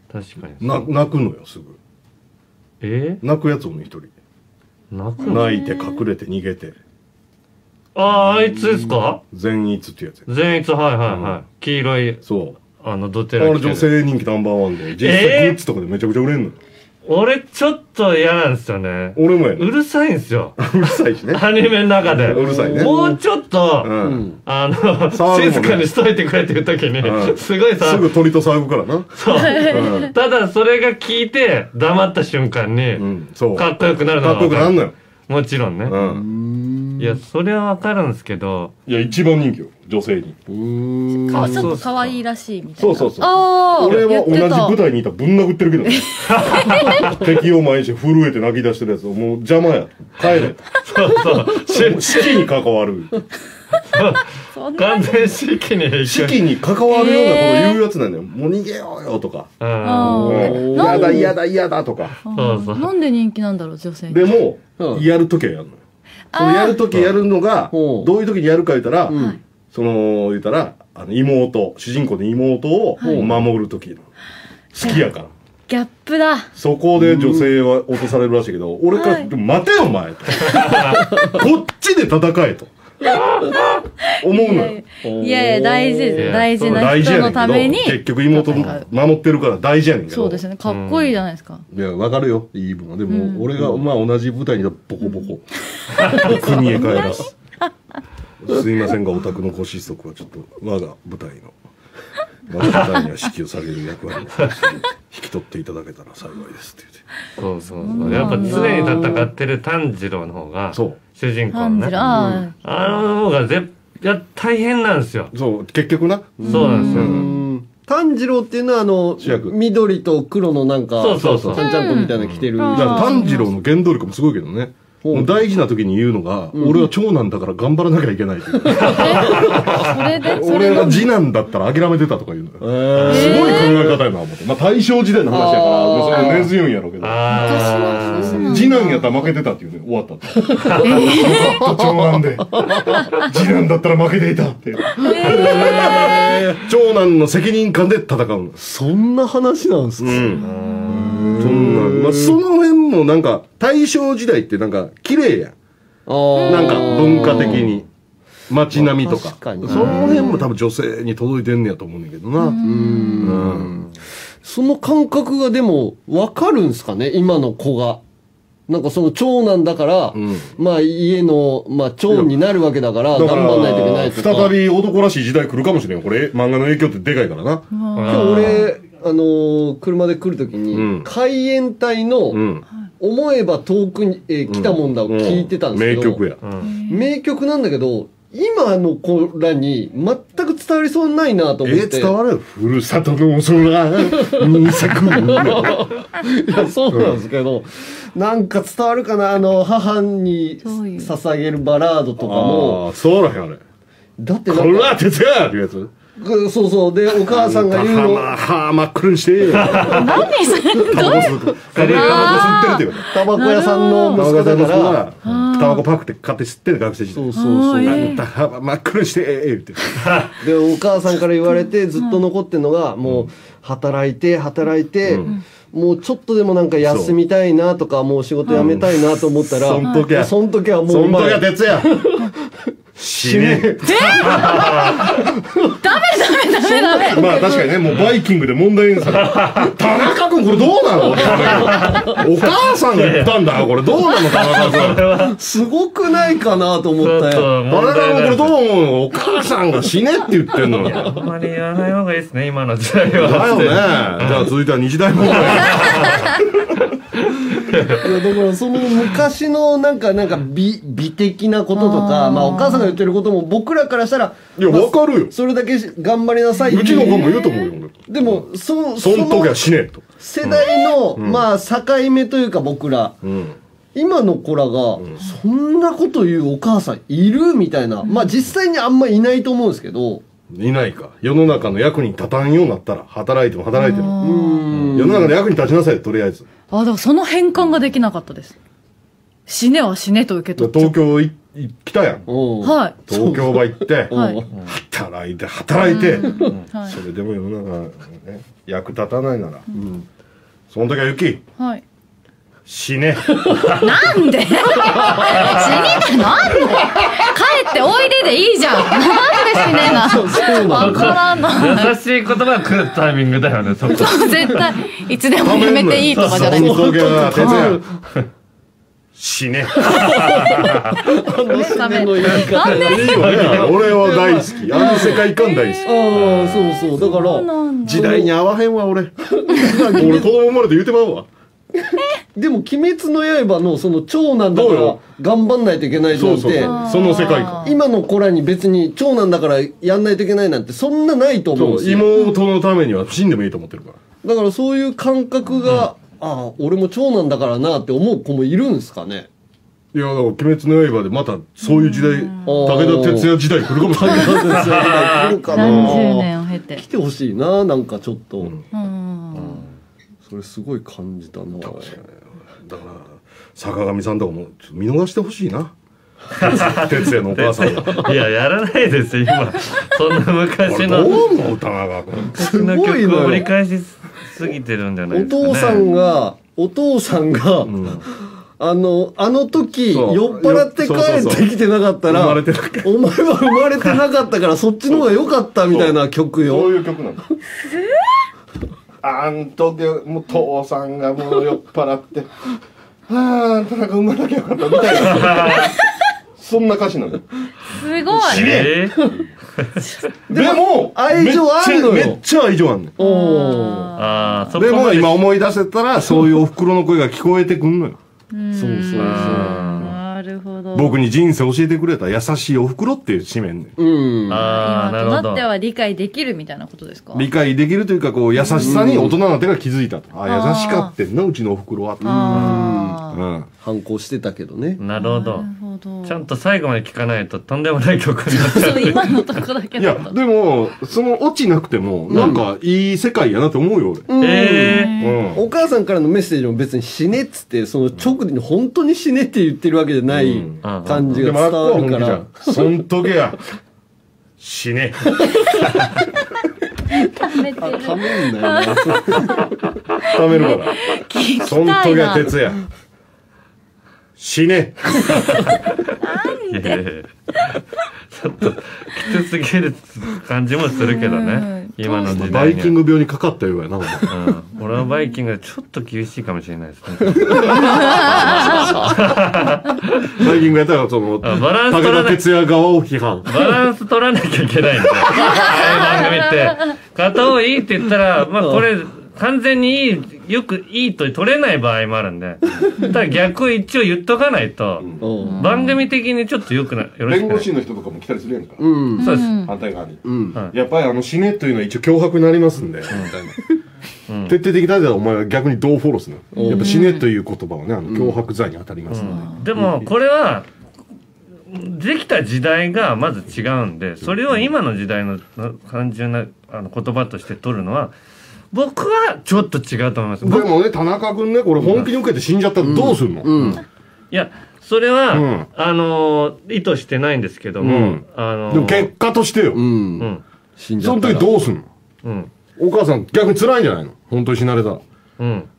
あ、確かに。
な、泣くのよ、すぐ。
え？
泣くやつおんねん一人。
泣くの？
泣いて隠れて逃げて。
ああ、あいつですか？
善逸ってやつや。
善逸、はいはいはい。黄色い、
そう。
あの、ドテ
あれ女性人気ナンバーワンで、実際
えー？
グッズとかでめちゃくちゃ売れんのよ。
俺ちょっと嫌なんですよね。
俺もやね
うるさいんですよ。
うるさいしね。
アニメの中で。
うるさいね
もうちょっと、
うん。
あの、静かにしといてくれっていう時に、
うん
すごいさ
す、ぐ鳥と騒ぐからな。
そう
うん
ただそれが聞いて黙った瞬間に、
うん。そう。
かっこよくなるの
かっこよくなるのよ。
もちろんね。
うん。
いや、それはわかるんですけど、
いや、一番人気よ。女性に。
かちょっと可愛いらしいみたいな。
そうそうそう。俺は同じ舞台にいたらぶん殴ってるけどね。敵を前にして震えて泣き出してるやつをもう邪魔や。帰れ。
そうそう、
四季に関わる。
そんな
完全四季に
四季に関わるようなこと言うやつなんだよ。もう逃げようよとか。嫌だ嫌だ嫌だとか。
そうそう
なんで人気なんだろう、女性に。
でも
う、ん
やるときはやるのよ。そのやるときやるのが、
うん
どういうときにやるか言ったら
ん、
その、言ったら、あの妹、主人公の妹を守るときの。好きやから。
ギャップだ。
そこで女性は落とされるらしいけど、俺から、
はい
待てよお前と。こっちで戦えと。思うのよ。
いやいや、大事ですよ。大事な人のために。
結局妹守ってるから大事やねんけど。
そうですね。かっこいいじゃないですか。
いや、わかるよ、言い分は。でも、俺が、まあ、同じ舞台にいたらボコボコ。国へ帰らす。すいませんが、お宅のご子息はちょっと、我が舞台の、我が舞台には支給される役割に対して引き取っていただけたら幸いですって言って。
そうそうそう。やっぱ常に戦ってる炭治郎の方が、
そう
主人公のね。
あ
あの方がぜいや、大変なんですよ。
そう、結局な。
そうなんですよ。
うん炭治郎っていうのはあの緑と黒のなんか
そうそうそう
ちゃんちゃんこみたいなの着てる、
炭治郎の原動力もすごいけどね。大事な時に言うのが、俺は長男だから頑張らなきゃいけないってい俺
れで？
は次男だったら諦めてたとか言うのよ。
え
すごい考え方やな思って。まあ大正時代の話やから、もうそれ根強いんやろうけど。次男やったら負けてたっていうね、終わったって。ずっと長男で。次男だったら負けていたっていう。長男の責任感で戦うの。
そんな話なんですか、
うん。まあ、その辺もなんか、大正時代ってなんか、綺麗やん。なんか、文化的に。街並みとか。
確かに
その辺も多分女性に届いてんねやと思うねんだけどな。うん。
その感覚がでも分かるんですかね？今の子がなんかその長男だから、
ん
まあ家の、まあ長になるわけだから頑張んないといけないとか
再び男らしい時代来るかもしれん。これ、漫画の影響ってでかいからな。
今日俺あのー車で来るときに、
うん
海援隊の、
うん。
思えば遠くに、えー来たもんだを聞いてたんですけど、
名曲や。
名曲なんだけど今の子らに全く伝わりそうにないなと思っ
え、
て
伝わる？ふるさとの空、に咲く。
いや、そうなんですけど、なんか伝わるかな？あの、母に捧げるバラードとかも。
ああ、そうらへん、あれ。
だって
これ
なんか、
は哲也っていうやつ。
うんそうそう。で、お母さんが言うの、
はは真っ黒にして。
何それ
タバコ吸う？タバコ吸ってるっていう
タバコ屋さんの
タバコ
息子だか
屋さんの子
ら、
が、タバコパクって買って吸ってる学生時代。
そうそうそう。
真っ黒にして、ええ、って。
で、お母さんから言われてずっと残ってんのが、もう、働いて、働いて、もうちょっとでもなんか休みたいなとか、もう仕事辞めたいなと思ったら、
そん時は
そん時はもう
そん時
お前
は哲也。死ね。まあ確かにね、もうバイキングで問題 田中君これどうなの？お母さんが言ったんだよ、これどうなの？田中君。
すごくないかなと思
っ
たよ。
田中君これどう思うの？お母さんが死ねって言ってんのよ。だよ
あんまり言わない方がいいですね、今の時代
ね。じ
は。
ゃあ続いては日大問題。
いやだからその昔のなんかなんか美美的なこととかまあお母さんが言ってることも僕らからしたら
いや、わかるよ。
それだけ頑張りなさいって
うちの子も言うと思うよ。
でもそ
そん時は死ねと。
世代の、まあ境目というか僕ら
うん。
今の子らが、そんなこと言うお母さんいる？みたいなまあ実際にあんまいないと思うんですけど
いないか。世の中の役に立たんようになったら、働いても働いても。
うん
世の中の役に立ちなさいよ、とりあえず。
あ、だからその変換ができなかったです。死ねは死ねと受け取っちゃ
東京いい来たやん。
はい。
東京場行って、
はい。
働いて、働いて、
はい
それでも世の中、ね、役立たないなら、その時はゆき、
はい。
死ね。
なんで？死にたなんで？帰っておいででいいじゃん。なんで死ねな
そうそうなんだ
わからない。
優しい言葉が来るタイミングだよねそこ
絶対。いつでもやめていいとかじゃない。
本当が哲也死ね。
あの締めの言い方。
いいわね俺は大好き。あの世界観大好き。
ああそうそう。だから
時代に合わへんわ俺。俺子供生まれて言うてまうわ
でも「鬼滅の刃」のその長男だから頑張んないといけないなん
そうそう
て
その世界観。
今の子らに別に長男だからやんないといけないなんてそんなないと思うん
そう
ですよ。
妹のためには死んでもいいと思ってるから。
だからそういう感覚が、ああ俺も長男だからなって思う子もいるんですかね。
いやだから「鬼滅の刃」でまたそういう時代武田鉄矢時代来るかもしれない。
来るかな。
何十年を経て。
来てほしいななんかちょっと、
ん
うん
それすごい感じたな
だから坂上さんとかも見逃してほしいな。哲也のお母さんが
いややらないですよ今。そんな昔
俺
の。
どう思う歌川君。
昔の
すごいのよ。
曲を折り返しすぎてるんじゃない
お
ですか、ね、
父さんがお父さんが、あのあの時酔っ払って帰ってきてなかったらお前は生まれてなかったからそっちの方が良かったみたいな曲
そう
よ
いう曲なの あん時もう父さんがもう酔っ払って「あああんたなんか生まなきゃよかった」みたいな。そんな歌詞なの。
すごい。
えー、
でも
愛情あんのよ。
めっちゃ愛情あんねん。
おお
あ
でも今思い出せたらそういうお袋の声が聞こえてくんのよ。
そうそうそう
僕に人生教えてくれた優しいお袋っていう紙面ね。
うん。
ああなるほど
今となっては理解できるみたいなことですか？
理解できるというかこう優しさに大人になってから気づいたと。あ優しかってんなうちのお袋はと。
あ
うん。
反抗してたけどね。
なるほど。
あなるほど。
ちゃんと最後まで聞かないととんでもない曲になっちゃ
そう
う
今のとこだけ
いやでもそのオチなくてもなんかいい世界やなって思うよ俺。
え
うん。
お母さんからのメッセージも別に死ねっつってその直に本当に死ねって言ってるわけじゃない
うん
感じが伝わるから。
そん時や死ね。
貯めてる。
ためんだよ。な
貯めるから。そん時
たいな。
や哲也死ね。
ちょっときつすぎる感じもするけどね。今の時
バ
代には。
イキング病にかかったようやな。
うん、俺はバイキングはちょっと厳しいかもしれないですね。
バイキングやったらその
あバランス取らない
武田鉄矢側を批判。
バランス取らなきゃいけないんだ 番組って。片方いいって言ったら、まあこれ、完全にいい、よくいいと取れない場合もあるんで。ただ逆を一応言っとかないと、
うん。
番組的にちょっと良くない、よろしくない。
の人とかも来たりするやんか。
うん。
そうです。
反対側に。
うん
はい
やっぱりあの死ねというのは一応脅迫になりますんで、徹底的だったらお前は逆にどうフォローするの？やっぱ死ねという言葉はね、あの脅迫罪に当たりますので。
でも、これは、できた時代がまず違うんで、それを今の時代の単純なあの言葉として取るのは、僕はちょっと違うと思います。
でもね、田中君ね、これ本気に受けて死んじゃったらどうするの、
うん。
いや、それは、
うん。
あのー意図してないんですけども、
うん。
あのー
でも結果としてよ。
う
うんん、
死んじゃったら。
その時どうすんの？
うん、
お母さん逆に辛いんじゃないの？本当に死なれたら。
うん。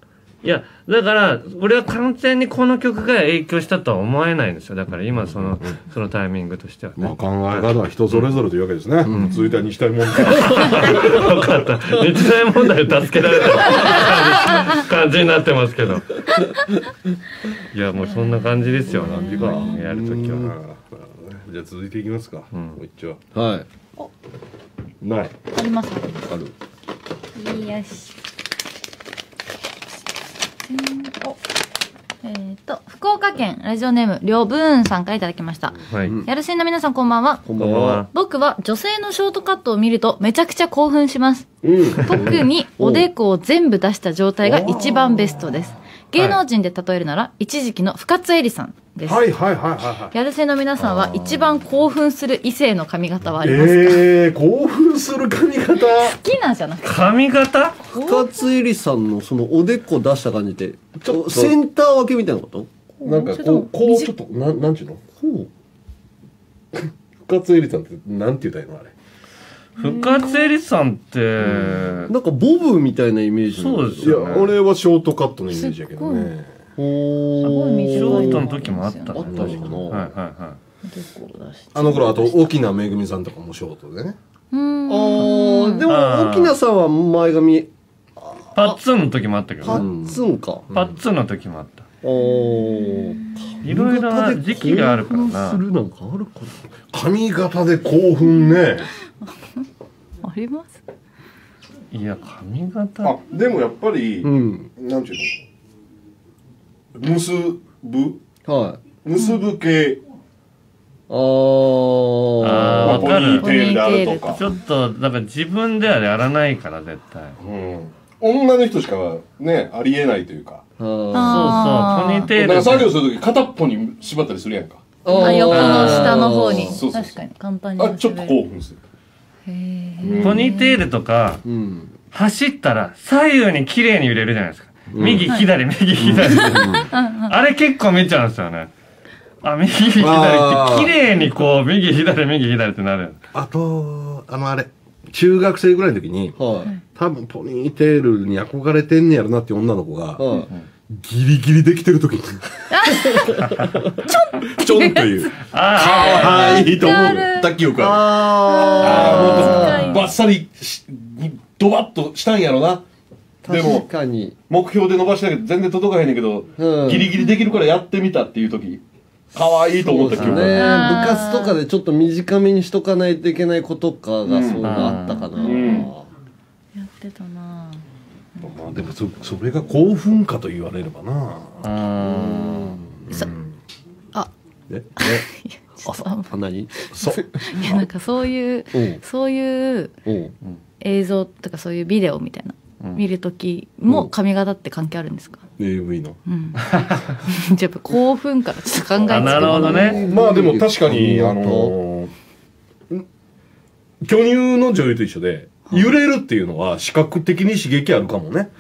いや、だから、俺は完全にこの曲が影響したとは思えないんですよ。だから今その、そのタイミングとしてはね。
まあ考え方は人それぞれというわけですね。続いては西谷問題。
よかった。日大問題で助けられた感じになってますけど。いや、もうそんな感じですよ。
感じか
やるときは。
じゃあ続いていきますか。
うん
もう一丁。
はい
ない。
あります
ある
よしおえっ、と福岡県ラジオネームりょうぶーんさんからいただきました。
はい。
うん
やるしんの皆さんこんばんは。
こんばんは。
僕は女性のショートカットを見るとめちゃくちゃ興奮します。
うん。
特におでこを全部出した状態が一番ベストです芸能人で例えるなら一時期の深津絵里さんです、
はいはいはいはいはい。
やるせの皆さんは一番興奮する異性の髪型はありますか、
ええー、興奮する髪型？
好きなんじゃなくて
髪型？
深津絵里さんのそのおでこ出した感じって
ちょっと
センター分けみたいなこと？
なんかこう、こうちょっと、なん、なんちゅうの？
ほ
深津絵里さんって、なんて言ったらいいのあれ？
深津絵里さんって、
うなんかボブみたいなイメージ
そうですよね。
いや、俺はショートカットのイメージやけどね。
お
すごい。短い
ショートの時もあったね
あったのかな。
あの頃あと沖縄めぐみさんとかもショートでね。
うん。
あーでも沖縄さんは前髪
いパッツンの時もあったけ
パ
どね。
ッツンか。
パッツンの時もあったいろいろな時期があるからな。
するなんかあるか。
髪型で興奮ね。
あります？
いや髪型。
あでもやっぱり、
なうん。
なんていうの？結ぶ？
はい。
結ぶ系、
あ
あ、
わかる。ちょっとだから自分ではやらないから絶対。
うん、女の人しかねありえないというか。
そうそうポニーテール
だから作業する時片っぽに縛ったりするやんか。
あ横の下の方に。
そうそうそう。
確かに。簡単に。
あちょっと興奮する。
ポニーテールとか
うん
走ったら左右に綺麗に揺れるじゃないですか。右左右左。あれ結構見ちゃうんですよね。あ右左って綺麗にこう右左右左ってなる。
あとあのあれ中学生ぐらいの時に
はい。
多分ポニーテールに憧れてんねやろなっていう女の子が
はい。
ギリギリできてる時に。ちょんという。
あ
可愛いと思った記憶ある。
あ
あーもっとバッサリしドバッとしたんやろな。でも
確かに。
目標で伸ばしたけど全然届かへんねんけど、
うん。
ギリギリできるからやってみたっていう時可愛いと思った記憶
ね。部活とかでちょっと短めにしとかないといけない子とかがそういうのあったかな、
ん。
やってたな。
まあでもそそれが興奮かと言われればな。
あ
さあ。
え？
あさあ何？
そ。う
いやなんかそういう
う。ん
そういう
う。ん
映像とかそういうビデオみたいな、
うん
見るときも髪型って関係あるんですか、
AV の。
うん、じゃあやっぱ興奮からちょっと考えて。
あなるほどね。
まあでも確かに
うん。
あのーん巨乳の女優と一緒で揺れるっていうのは視覚的に刺激あるかもね。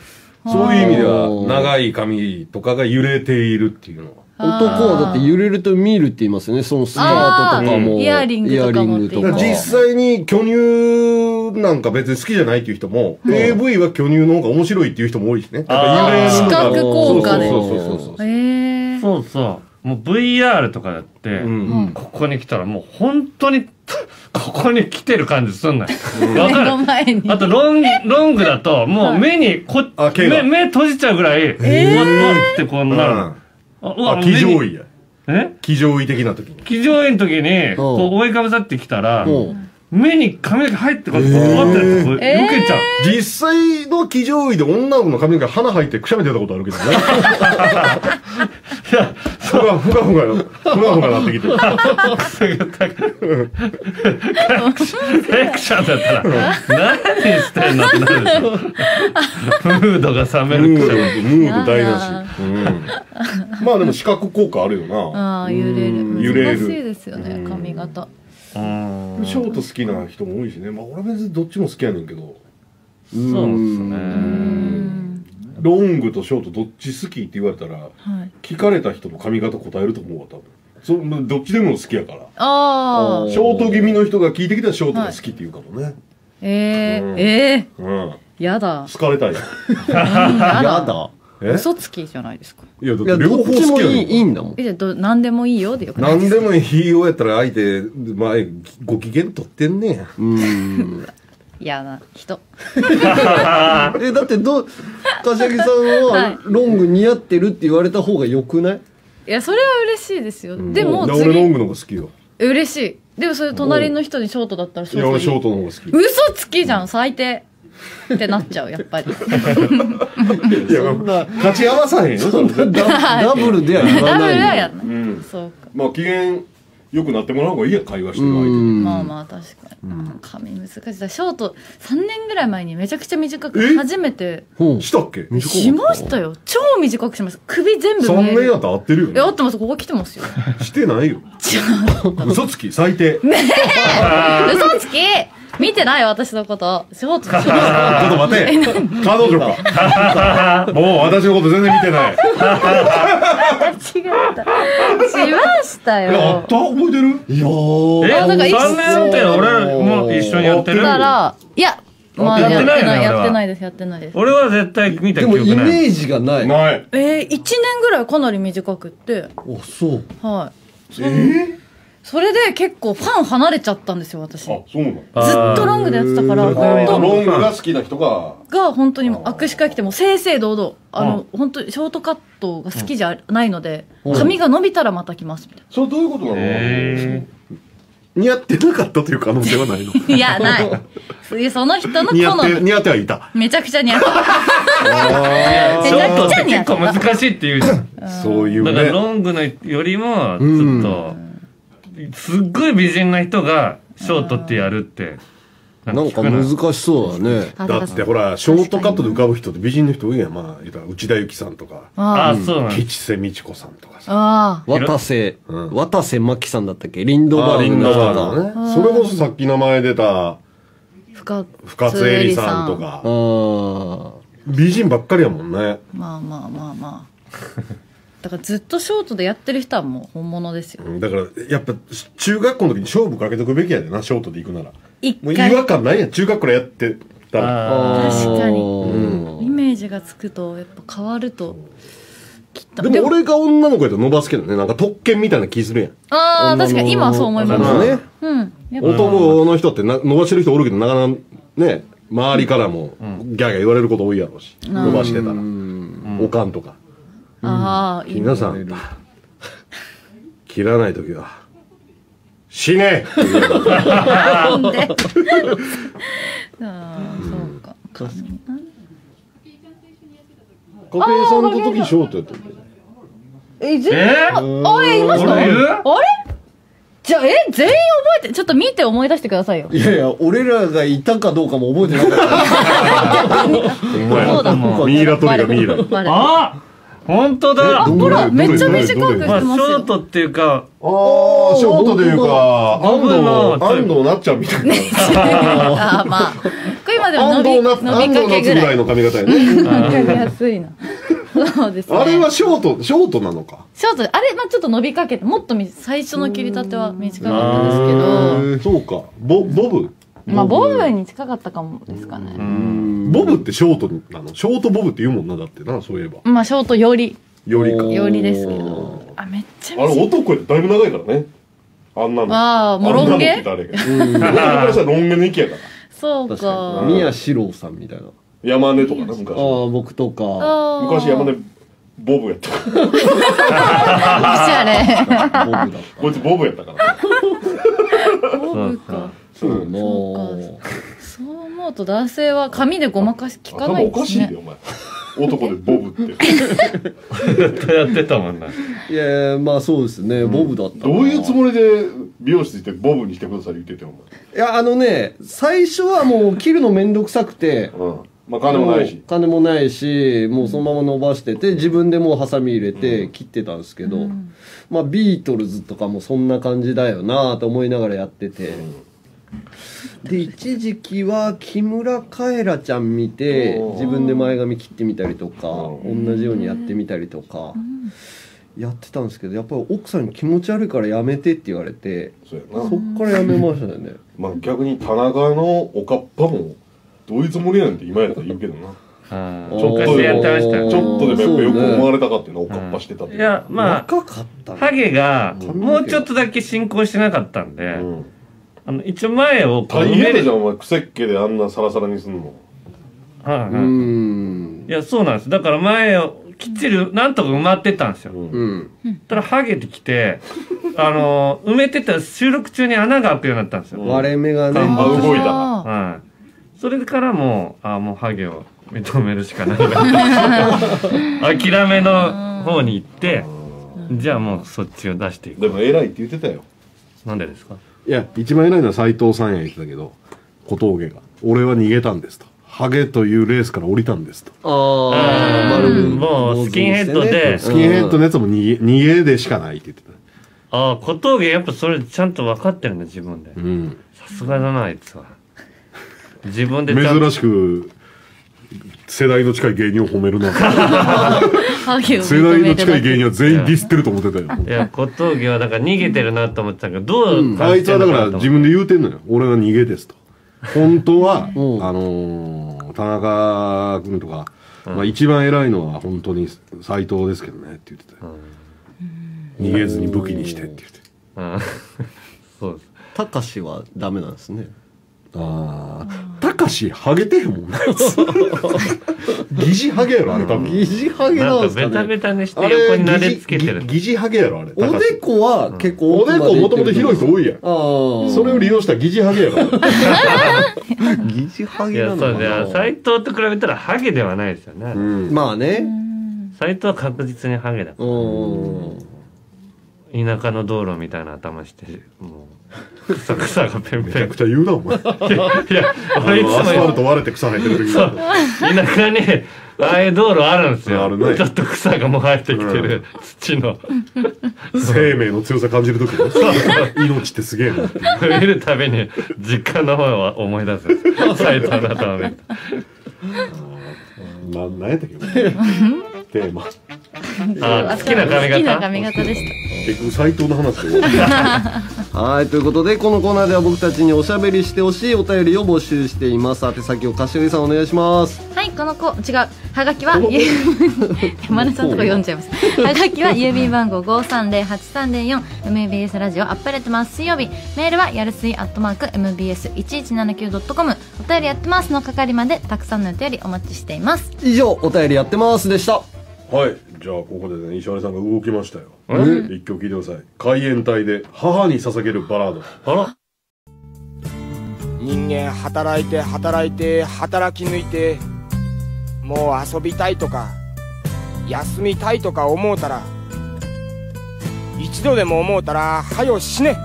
そういう意味では長い髪とかが揺れているっていうのは
男はだって揺れると見るって言いますよね。そのスカートとかも。
イヤリングとかも。
イヤリングとか
実際に巨乳なんか別に好きじゃないっていう人も、AV は巨乳の方が面白いっていう人も多いしね。やっぱ揺れるのが
視覚効果で。
そうそうそうそうそう。
へえ
そうそう。もう VR とかだって、
うん。
ここに来たらもう本当に ここに来てる感じすんのよ。わかる？あとロンロングだともう目にこ、目目閉じちゃうぐらい、えわわってこうなる、
うん
あうわ
あ、騎乗位や。
え？
騎乗位的な時に。
騎乗位の時にこう覆いかぶさってきたら、
うん
目に髪の毛入ってこうやってこうやってこう受
えー。
けちゃう、
実際の騎乗位で女の子の髪の毛鼻入ってくしゃみ出たことあるけどね。
いや
ふがふがふが、ふがふがなってきて。
セクションだったら。何してんのってなる。でしょムードが冷めるくらい
ムード台無し。うん。まあでも視覚効果あるよな。
ああ揺れる。
揺れる。
難しいですよね髪型。
うん
ショート好きな人も多いしね。まあ俺は別にどっちも好きやねんけど。
そうですね
うん
ロングとショートどっち好きって言われたら、
はい
聞かれた人の髪型答えると思うわ、多分。そどっちでも好きやから。
ああ
ショート気味の人が聞いてきたらショートが好きって言うかもね。
え
うん
ー、え
うん。
ー、やだ
好かれたい。
うんや
やだ
え
嘘つきじゃないですか。
いや、だって両方好きやね
いいいいんだもん。
えじゃあど何でもいいよでよくない
何でもいい。よやったら相手、まあ、ご機嫌取ってんねや。
うん。
嫌な人。
えだってどう柏木さん
は
はい。ロング似合ってるって言われた方がよくない？
いやそれは嬉しいですよ、でも
で俺ロン
次
グの方が好きよ。
嬉しい。でもそれ隣の人にショートだったらショートいい
俺ショートの方が好き。
嘘つきじゃん最低ってなっちゃうやっぱり。
いや、勝ち合わさへんよ。そんな。
ダ ダブルでは言わ
ダブ
ない
ルはやんない、
うん。
そうか。
まあ、機嫌良くなってもらう方がいいや、会話してる相手
まあまあ確かに、うん、髪難しい。だショート3年ぐらい前にめちゃくちゃ短く
え？
初めて。
したっけ？
しましたよ。超短くしました。首全部
3
見える。
年やったら合ってるよね。
え合ってます。ここ来てますよ。
してないよ。嘘つき、最低。ちょ
嘘つき見てない私のこと。ショートショー
っと待て。彼女か。もう私のこと全然見てない。
ト 違った。しました
え、あ
よ
った？覚えてる？
いやー。
え
あなんか一緒
3年って俺も一緒にやってる
だから。いやまあ
やっないよね
やっててない、やってないです、やってないです。
俺は絶対見た
でもイ
記憶ない。
メージがない。
ない。
えー、1年ぐらいかなり短くって、
おそう。
はい。そそれで結構ファン離れちゃったんですよ、私。ずっ
あそうなの？
とロングでやってたから、
あー。
本当
ロングが好きな人が。
が本当にもう握手会来ても正々堂々、あの、本当にショートカットが好きじゃないので、
うん。
髪が伸びたらまた来ますみたい
それどういうことなの
へ
似合ってなかったという可能性はないの？
な。いや、ない。そういうその人の
似合
好み。
って似合ってはいた。
めちゃくちゃ似合って
ー。ショートって結構
めちゃくちゃ似合って
難しいっていうじゃん。
そういう
だから
ね
ロングのよりもちょっとすっごい美人な人がショートってやるって
なんか難しそうだね。
あ
だってほらショートカットで浮かぶ人って美あ、の人多いやん。まあ言ったら内田有紀さんとか。
ああそうなん
吉瀬美智子さんとかさ。
ああ。
渡瀬
うん。
渡瀬真希さんだったっけ？リンドバーグの人が
バーグのね。それこそさっき名前出た
深
深津絵里さんとか。
あ
美人ばっかりやもんね。
まあまあまあまあ。だからずっとショートでやってる人はもう本物ですよ。
うんだからやっぱ中学校の時に勝負かけとくべきやでなショートで行くなら。
一回。
もう違和感ないやん中学からやってたら。
確かに。
うん。
イメージがつくとやっぱ変わるときっと。
でも俺が女の子やと伸ばすけどね。なんか特権みたいな気するやん。
ああ確かに今はそう思います。
ね。
うん。やっぱ
男の人ってな伸ばしてる人おるけどなかなかね周りからもギャーギャー言われること多いやろうし。伸ばしてたら。おかんとか
ああいい
皆さん切らない時は死ね！って言うの
なんで？ああそうか。
家庭さんの時ショートやったんだよ
え？全員
え
ああれいましたあれ？じゃあえ全員覚えてちょっと見て思い出してくださいよ。
いやいや俺らがいたかどうかも覚えてなかった。
そうだ。
ミイラ取りがミイラ。
あ本当だ。
ど
ほらめっちゃ短くしてますよ。
ョートっていうか。
ああショートというか安藤安藤なっちゃんみたいな。
ああまあこれ今でも
安
伸び伸びかけぐらい。
ぐらいの髪型やね。
わかりやすいな。そうですね。
あれはショートショートなのか？
ショートであれ、まあ、ちょっと伸びかけてもっとみ最初の切り立ては短かったですけど。
そうか。ボボブ？
まあボブに近かったかもですかね、
ボブってショートなの？ショートボブって言うもんなだってなそういえば。
まあショートより。
よりか。
よりですけど。あめっちゃ
あれ男やってだいぶ長いからね。あんなの。
ああもうロン
あんなのってロン毛の域やから。
そう
確か宮四郎さんみたいな。
山根とかな昔。
ああ僕とか。
昔山根ボブやった。か ら
おしゃれ。
ボブだ
こいつボブやったから
ボブか
そうな
そうか。そう思うと男性は髪でごまかし聞かないですね。
かしいでお前。男でボブって。
やってたもんな。い
やいやまあそうですね。ボブだったな。
どういうつもりで美容室行ってボブにしてください言っててお
いやあのね最初はもう切るのめんどくさくて
前うん。まあ金もないし。
もう金もないしもうそのまま伸ばしてて自分でもうハサミ入れて切ってたんですけど、まあビートルズとかもそんな感じだよなと思いながらやってて、で一時期は木村カエラちゃん見て自分で前髪切ってみたりとか
う
同じようにやってみたりとかやってたんですけどやっぱり奥さんに気持ち悪いからやめてって言われて
そうやな。
そっからやめましたよね。
まあ逆に田中のおかっぱもどういうつもりなんて今やったら言うけどな。
あ
ちょっと
昔やってましたよ
ちょっとでもよく思わ
れ
れたかっていうのはおかっぱしてたって。
いやまあ
若かったね
ハゲが
うん
もうちょっとだけ進行してなかったんで、
うん
あの一応前をこう
大
埋める。
変だじゃんお前癖っ気であんなサラサラにすんの？
はいはい
うん。
いやそうなんです。だから前をきっちりなんとか埋まってたんですよ、
うん。
うん。
たらハゲてきて あの埋めてたら収録中に穴が開くようになったんですよ、
割れ目がね。
あ動いた。
い。それからもう、あもうハゲを認めるしかない。な。諦めの方に行って、じゃあもうそっちを出していく。
でも偉いって言ってたよ。
なんでですか？
いや一番偉いのは斎藤さんや言ってたけど小峠が「俺は逃げたんです」と「ハゲというレースから降りたんです」と。
ああ
もうスキンヘッドで。
スキンヘッドのやつも逃げ逃げでしかないって言ってた。
ああ、小峠やっぱそれちゃんと分かってるんだ、自分で。
うん。
さすがだな、あいつは。自分で
珍しく世代の近い芸人を褒めるな。世代の近い芸
人
人は全員ディスってると思ってたよ。
いや、小峠はだから逃げてるなと思ってたけど、どう
あいつはだから自分で言うてんのよ。俺は逃げですと。本当は、
う。ん
あのー田中君とか、まあ一番偉いのは本当に斎藤ですけどねって言ってたよ、逃げずに武器にしてって言って。
うん。そうです。
たかしはダメなんですね。
ああたかしハゲてへんもん。な疑似ハゲやろあれ多分。
疑似ハゲ
な
なんんですか
かベタベ
ね
タにして横に撫でつけてる。
疑似ハゲやろあれ。
おでこは結構
おでこもともと広い人多いやん。それを利用した疑似ハゲやろ。
疑似ハ
い
ゲな
やそうじゃ
のかな
斎藤と比べたらハゲではないですよね。
うん。
まあね。
斎藤は確実にハゲだか
うん。
ら田舎の道路みたいな頭してもう草草がペンペン。
めちゃくちゃ言うなお前。
いや
あ
俺いつも
のアスファルト割れて草生えてる時
そう。田舎にああいう道路あるんですよ。
ね。
ちょっと草がもう生えてきてる。土の。
生命の強さ感じる時ね命ってすげえな
見るたびに実家の方を思い出す。斎藤の頭を見る
な何やったっけテーマ。
あ 好きな髪型？
好きな髪型でした。
結局斎藤の話で
はいということでこのコーナーでは僕たちにおしゃべりしてほしいお便りを募集しています。宛先を柏木さんお願いします。
はい、この子、違う。はがきは、ゆ 山根さんのとこ読んじゃいます。はがきは、郵便番号530-8304、MBS ラジオアップレてます。水曜日、メールは、やるすいアットマーク、MBS1179.com、お便りやってますの係まで、たくさんのお便りお待ちしています。
以上お便りやってますでした
はい。じゃあここでね石原さんが動きましたよ。
え
一曲聴いてください。海援隊で母に捧げるバラード。
あら？
人間働いて働いて働き抜いてもう遊びたいとか休みたいとか思うたら一度でも思うたらはよ死ね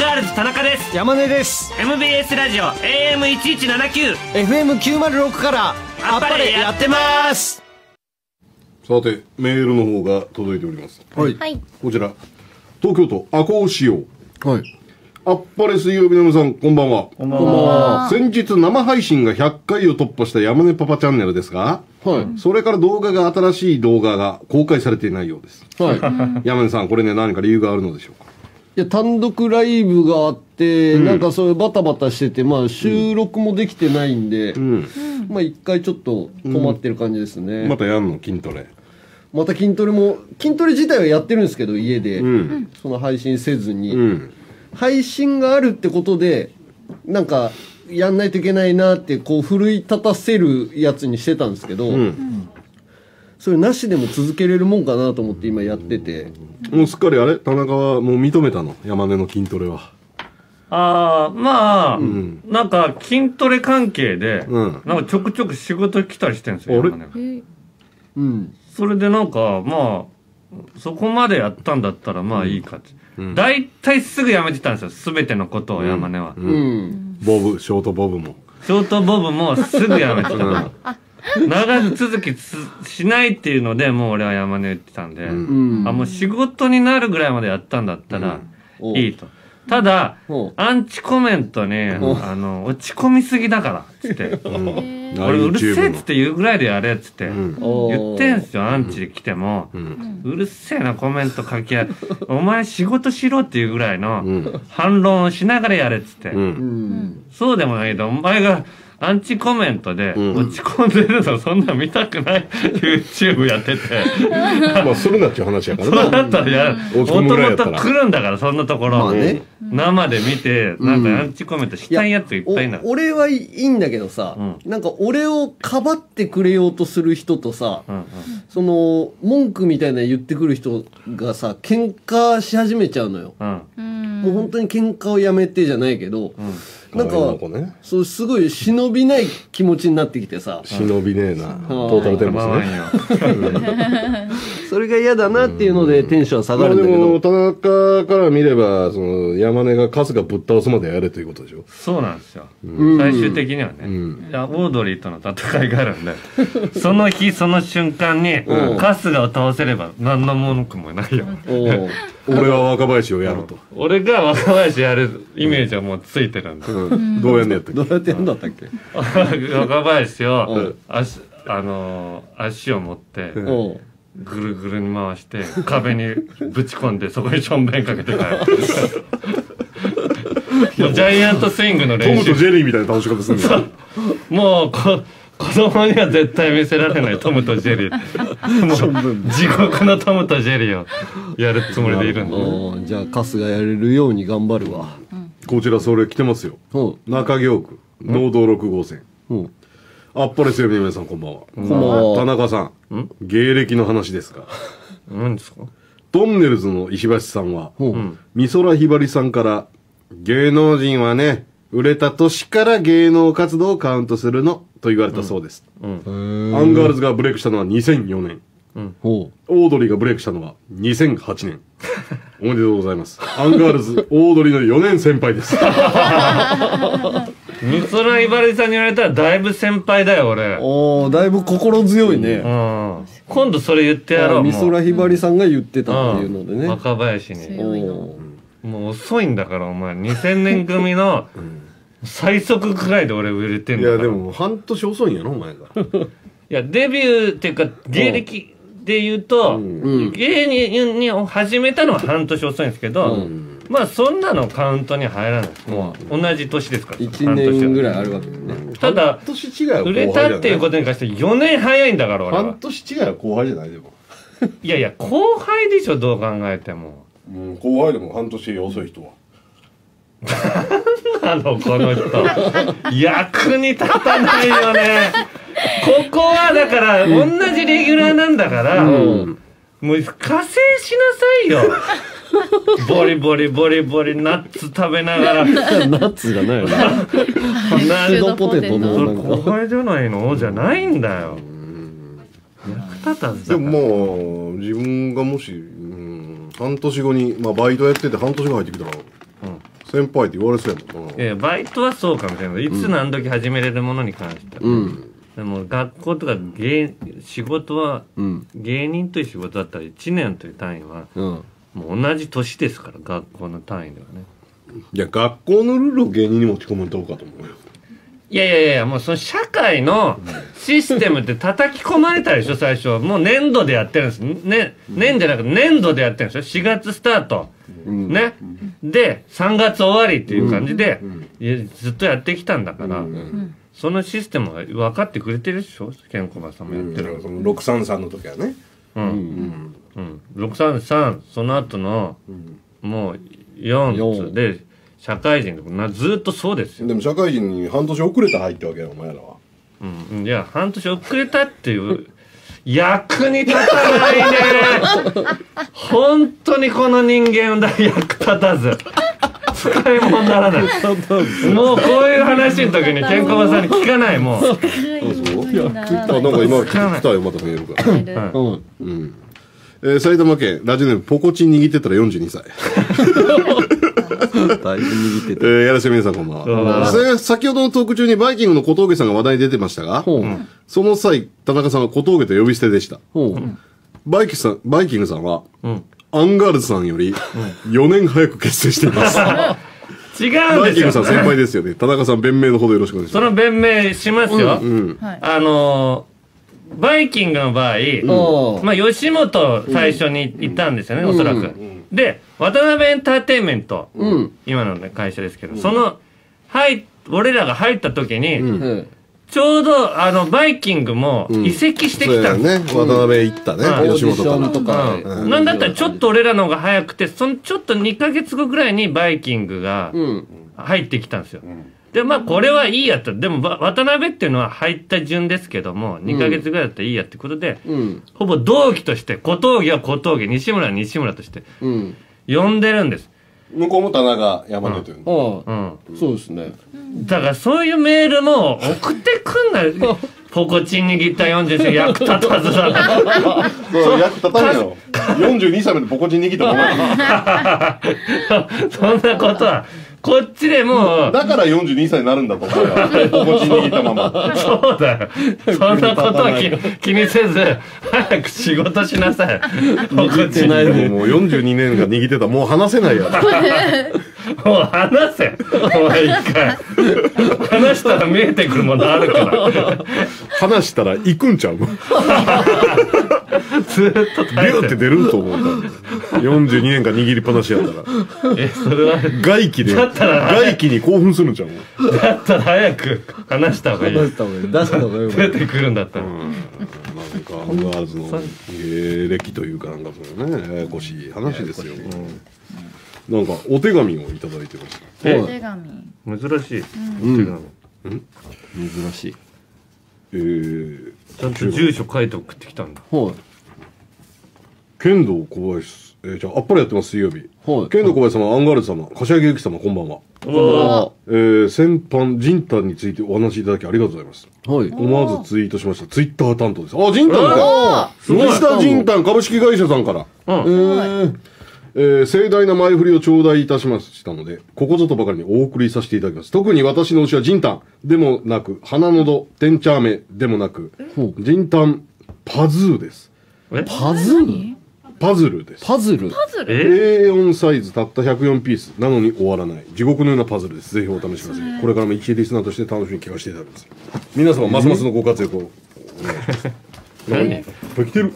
ガールズ田中です。
山根です。
MBS ラジオ AM1179
FM906 から
あっぱれやって
ます。
さてメールの方が届いております。
はい。
はい。
こちら。東京都赤穂市用
はい。
あっぱれ水曜日の皆さんこんばんは。
こんばんは。
先日生配信が100回を突破した山根パパチャンネルですが
はい。
それから動画が新しい動画が公開されていないようです。
はい。
山根さんこれね何か理由があるのでしょうか？
いや単独ライブがあって、なんかそういうバタバタしてて、まあ、収録もできてないんで、
うん。
まあ一回ちょっと止まってる感じですね、
またやんの？筋トレ。
また筋トレも筋トレ自体はやってるんですけど家で、
うん。
その配信せずに、
うん。
配信があるってことでなんかやんないといけないなってこう奮い立たせるやつにしてたんですけど、
うん
それなしでも続けれるもんかなと思って今やってて。
もうすっかりあれ？田中はもう認めたの？山根の筋トレは。
ああまあ、
ん。
なんか筋トレ関係で、
うん。
なんかちょくちょく仕事来たりしてるんですよ山根が。
うん。
それでなんかまあそこまでやったんだったらまあいいかって、
うん。
大体すぐやめてたんですよ全てのことを山根は、
う
うん。
ん
ボブショートボブも。
ショートボブもすぐやめてた、長続きつしないっていうのでもう俺は山根言ってたんで、
うん。
あもう仕事になるぐらいまでやったんだったら
お
いいと、ただアンチコメントに、
お
あの落ち込みすぎだからっつって。俺うるせえっつって言うぐらいでやれっつって、言ってんすよアンチで来ても、
うん。
うるせえなコメント書き合い お前仕事しろっていうぐらいの
うん。
反論をしながらやれっつって、そうでもないけどお前がアンチコメントで
うん。
落ち込んでるのそんな見たくない。YouTube やってて。
まあするなっちゅう話やか
そう
らな
だったらや
落ち込
もともと来るんだからそんなところ、
まあね。
生で見てなんかアンチコメントしたいやついっぱいいんだ
お俺はいいんだけどさ、
う
なんか俺をかばってくれようとする人とさ、
うんうん。
その文句みたいな言ってくる人がさ喧嘩し始めちゃうのよ、
うん。
うん。
もう本当に喧嘩をやめてじゃないけど、なんか
ね。
そうすごい忍びない気持ちになってきてさ。
忍びねえな。トータルテンボスね。
よ。
それが嫌だなっていうのでテンション下が
まあで
るんだけど、
も田中から見ればその山根が春日ぶっ倒すまでやれということでしょ。
そうなんですよ、
ん。
最終的にはね、
ん。
いやオードリーとの戦いがあるんで。その日その瞬間に
うん。
春日を倒せれば何の文句もないよ
俺は若林をやると。
俺が若林やるイメージはもうついてるんで
うん。どうやんねやったっ
どうやってやんだったっけ？
若林を
うん
足あのー足を持って
おう
ぐるぐるに回して壁にぶち込んでそこにしょんべんかけて帰る。もうジャイアントスイングの
ト
練習。
ムとジェリーみたいな倒し方するんだよ
もうこ子供には絶対見せられないトムとジェリー。もう地獄のトムとジェリーをやるつもりでいるんだ
うんじゃあカスがやれるように頑張るわ。
こちらそれ来てますよ。
うん。
中京区農道6号線。
うん。
あっぱれセミ皆さんこんばんは。
こんばんは。
田中さん。芸歴の話ですが
何ですか？
とんねるずの石橋さんは
うん。
美空ひばりさんから芸能人はね売れた年から芸能活動をカウントするのと言われたそうです、アンガールズがブレイクしたのは2004年。
ほ
オードリーがブレイクしたのは2008年。おめでとうございます。アンガールズオードリーの4年先輩です。
美空ひばりさんに言われたらだいぶ先輩だよ俺。
うおーだいぶ心強いね。
うん。今度それ言ってやろう
美空ひばりさんが言ってたっていうのでね。
うん。若林に。もう遅いんだからお前。2000年組の最速くらいで俺売れてん
いやでも半年遅いんやろお前が。
いやデビューっていうか芸歴で言うと、
うん。
芸人に始めたのは半年遅いんですけど、まあそんなのカウントに入らない。もう同じ年ですから
1年ぐらいあるわけね。
ただ
半年違いは
売れたっていうことに関して4年早いんだから俺
半
は
年違いは後輩じゃないでも、
いやいや後輩でしょどう考えても。
うん、後輩でも半年遅い人は
あのこの人。役に立たないよね。ここはだから同じレギュラーなんだから、もう加勢しなさいよ。ボリボリボリボリナッツ食べながら。
ナッツがないよね
なん
フードポテトの
それ
なん
後
か
輩じゃないの？じゃないんだよ。役立たず
で
だから。
ももう自分がもし、うん、半年後に、まあ、バイトやってて半年後入ってきたら、先輩って言われそうやもんな。い
やバイトはそうかもしれない。いつ何時始めれるものに関しては、
うん。
でも学校とか芸仕事は
うん。
芸人という仕事だったら1年という単位は
うん。
もう同じ年ですから学校の単位ではね。
いや学校のルールを芸人に持ち込むとどうかと思うよ。
いやいやいやもうその社会のシステムって叩き込まれたでしょ最初もう年度でやってるんです。ね年じゃなくて年度でやってるんですよ。4月スタート。ねで3月終わりっていう感じでずっとやってきたんだからそのシステムが分かってくれてるでしょ？ケンコバさんもやってる。
その633の時はね。
うん。うん633その後のもう4つ。で社会人ずっとそうですよ。
でも社会人に半年遅れて入ったわけやお前らは。
うん、いや半年遅れたっていう役に立たないね。本当にこの人間だ役立たず。使い物にならない。もうこういう話の時にケンコバさんに聞かないもう。
あなんか今聞きたいよまたメールが。
うん。
うん。えー埼玉県ラジオネームポコチン握ってたら42歳
だいぶ握って
え
て
ー、やらせ皆さんこんばんは。せ先ほどのトーク中にバイキングの小峠さんが話題に出てましたが、
ほう。
その際、田中さんは小峠と呼び捨てでした。
ほう。
バイキングさん、バイキングさんは、
ん。
アンガールズさんより4年早く結成しています。
違うんですよ。
バイキングさん先輩ですよね。田中さん弁明のほどよろしくお願いしま
その弁明しますよ、
ん
あのーバイキングの場合、
あ
まあ、吉本最初に行ったんですよね、おそらく。で、渡辺エンターテインメント、
うん。
今の、ね、会社ですけど、その、はい、俺らが入った時に、
うん。
ちょうど、あの、バイキングも移籍してきた。んです。
ね。渡辺行ったね。
うん。
吉本
とか。
うん。なんだったらちょっと俺らの方が早くて、そのちょっと2ヶ月後ぐらいにバイキングが
うん。
入ってきたんですよ。で、まあこれはいいやと。でもば渡辺っていうのは入った順ですけども、2ヶ月ぐらいだったらいいやってことで、
うん。
ほぼ同期として、小峠は小峠、西村は西村として
うん
呼んでるんです。
向こうも田中山根という。
ああ
うん。
そうですね
だからそういうメールも送ってくんなよ。ポコチン握った40歳役立たずだな。
そう、役立たんよ。42歳までポコチン握ったまま。
そんなことは、こっちでもう、
だから42歳になるんだと、お前は。ポコチン握ったまま。
そうだよ。そんなことは気 気にせず、早く仕事しなさい。ポコチン
ない
もうもう42年が握ってたらもう話せないやろ。
もう話せ。お前一回。話したら見えてくるものあるから。
話したら行くんちゃう？
ずーっと
ビューって出ると思うから42年間握りっぱなしやったら。
えそれは。
外気で外気に興奮するんちゃう？
だったら早く話した方がいい。
出した方がいい。出した方がいい。
出てくるんだったら、
なんかハンガーズの芸歴というかなんかそのねややこしい話ですよ、なんかお手紙をいただいてます。
え
お手紙。
珍しい、
うん。
手紙。
珍しい。
えー、
ちゃんと住所書いて送ってきたんだ。
はい。
剣道小林。えー、じゃああっぱれやってまーす水曜日。
はい。
ケンドーコバヤシ様アンガールズ様柏木由紀様こんばんは。
うわ
あ
えー、先般ジンタンについてお話しいただきありがとうございます。
はい。
思わずツイートしました。ツイッター担当です。あジンタンか。
あすごい。
藤田ジンタン株式会社さんから。
うん。
えー、
えー盛大な前振りを頂戴いたしましたので、ここぞとばかりにお送りさせていただきます。特に私の推しはジンタンでもなく、花のど、テンチャーメでもなく、
ほ
ジンタンパズーです。
え？
パズル
パズルです。
パズル。
え
A4 サイズたった104ピース。なのに終わらない。地獄のようなパズルです。ぜひお試しください。これからも一リスナーとして楽しみに聞かせていただきます。皆様ますますのご活躍をお願いします。
何
いっぱい来てる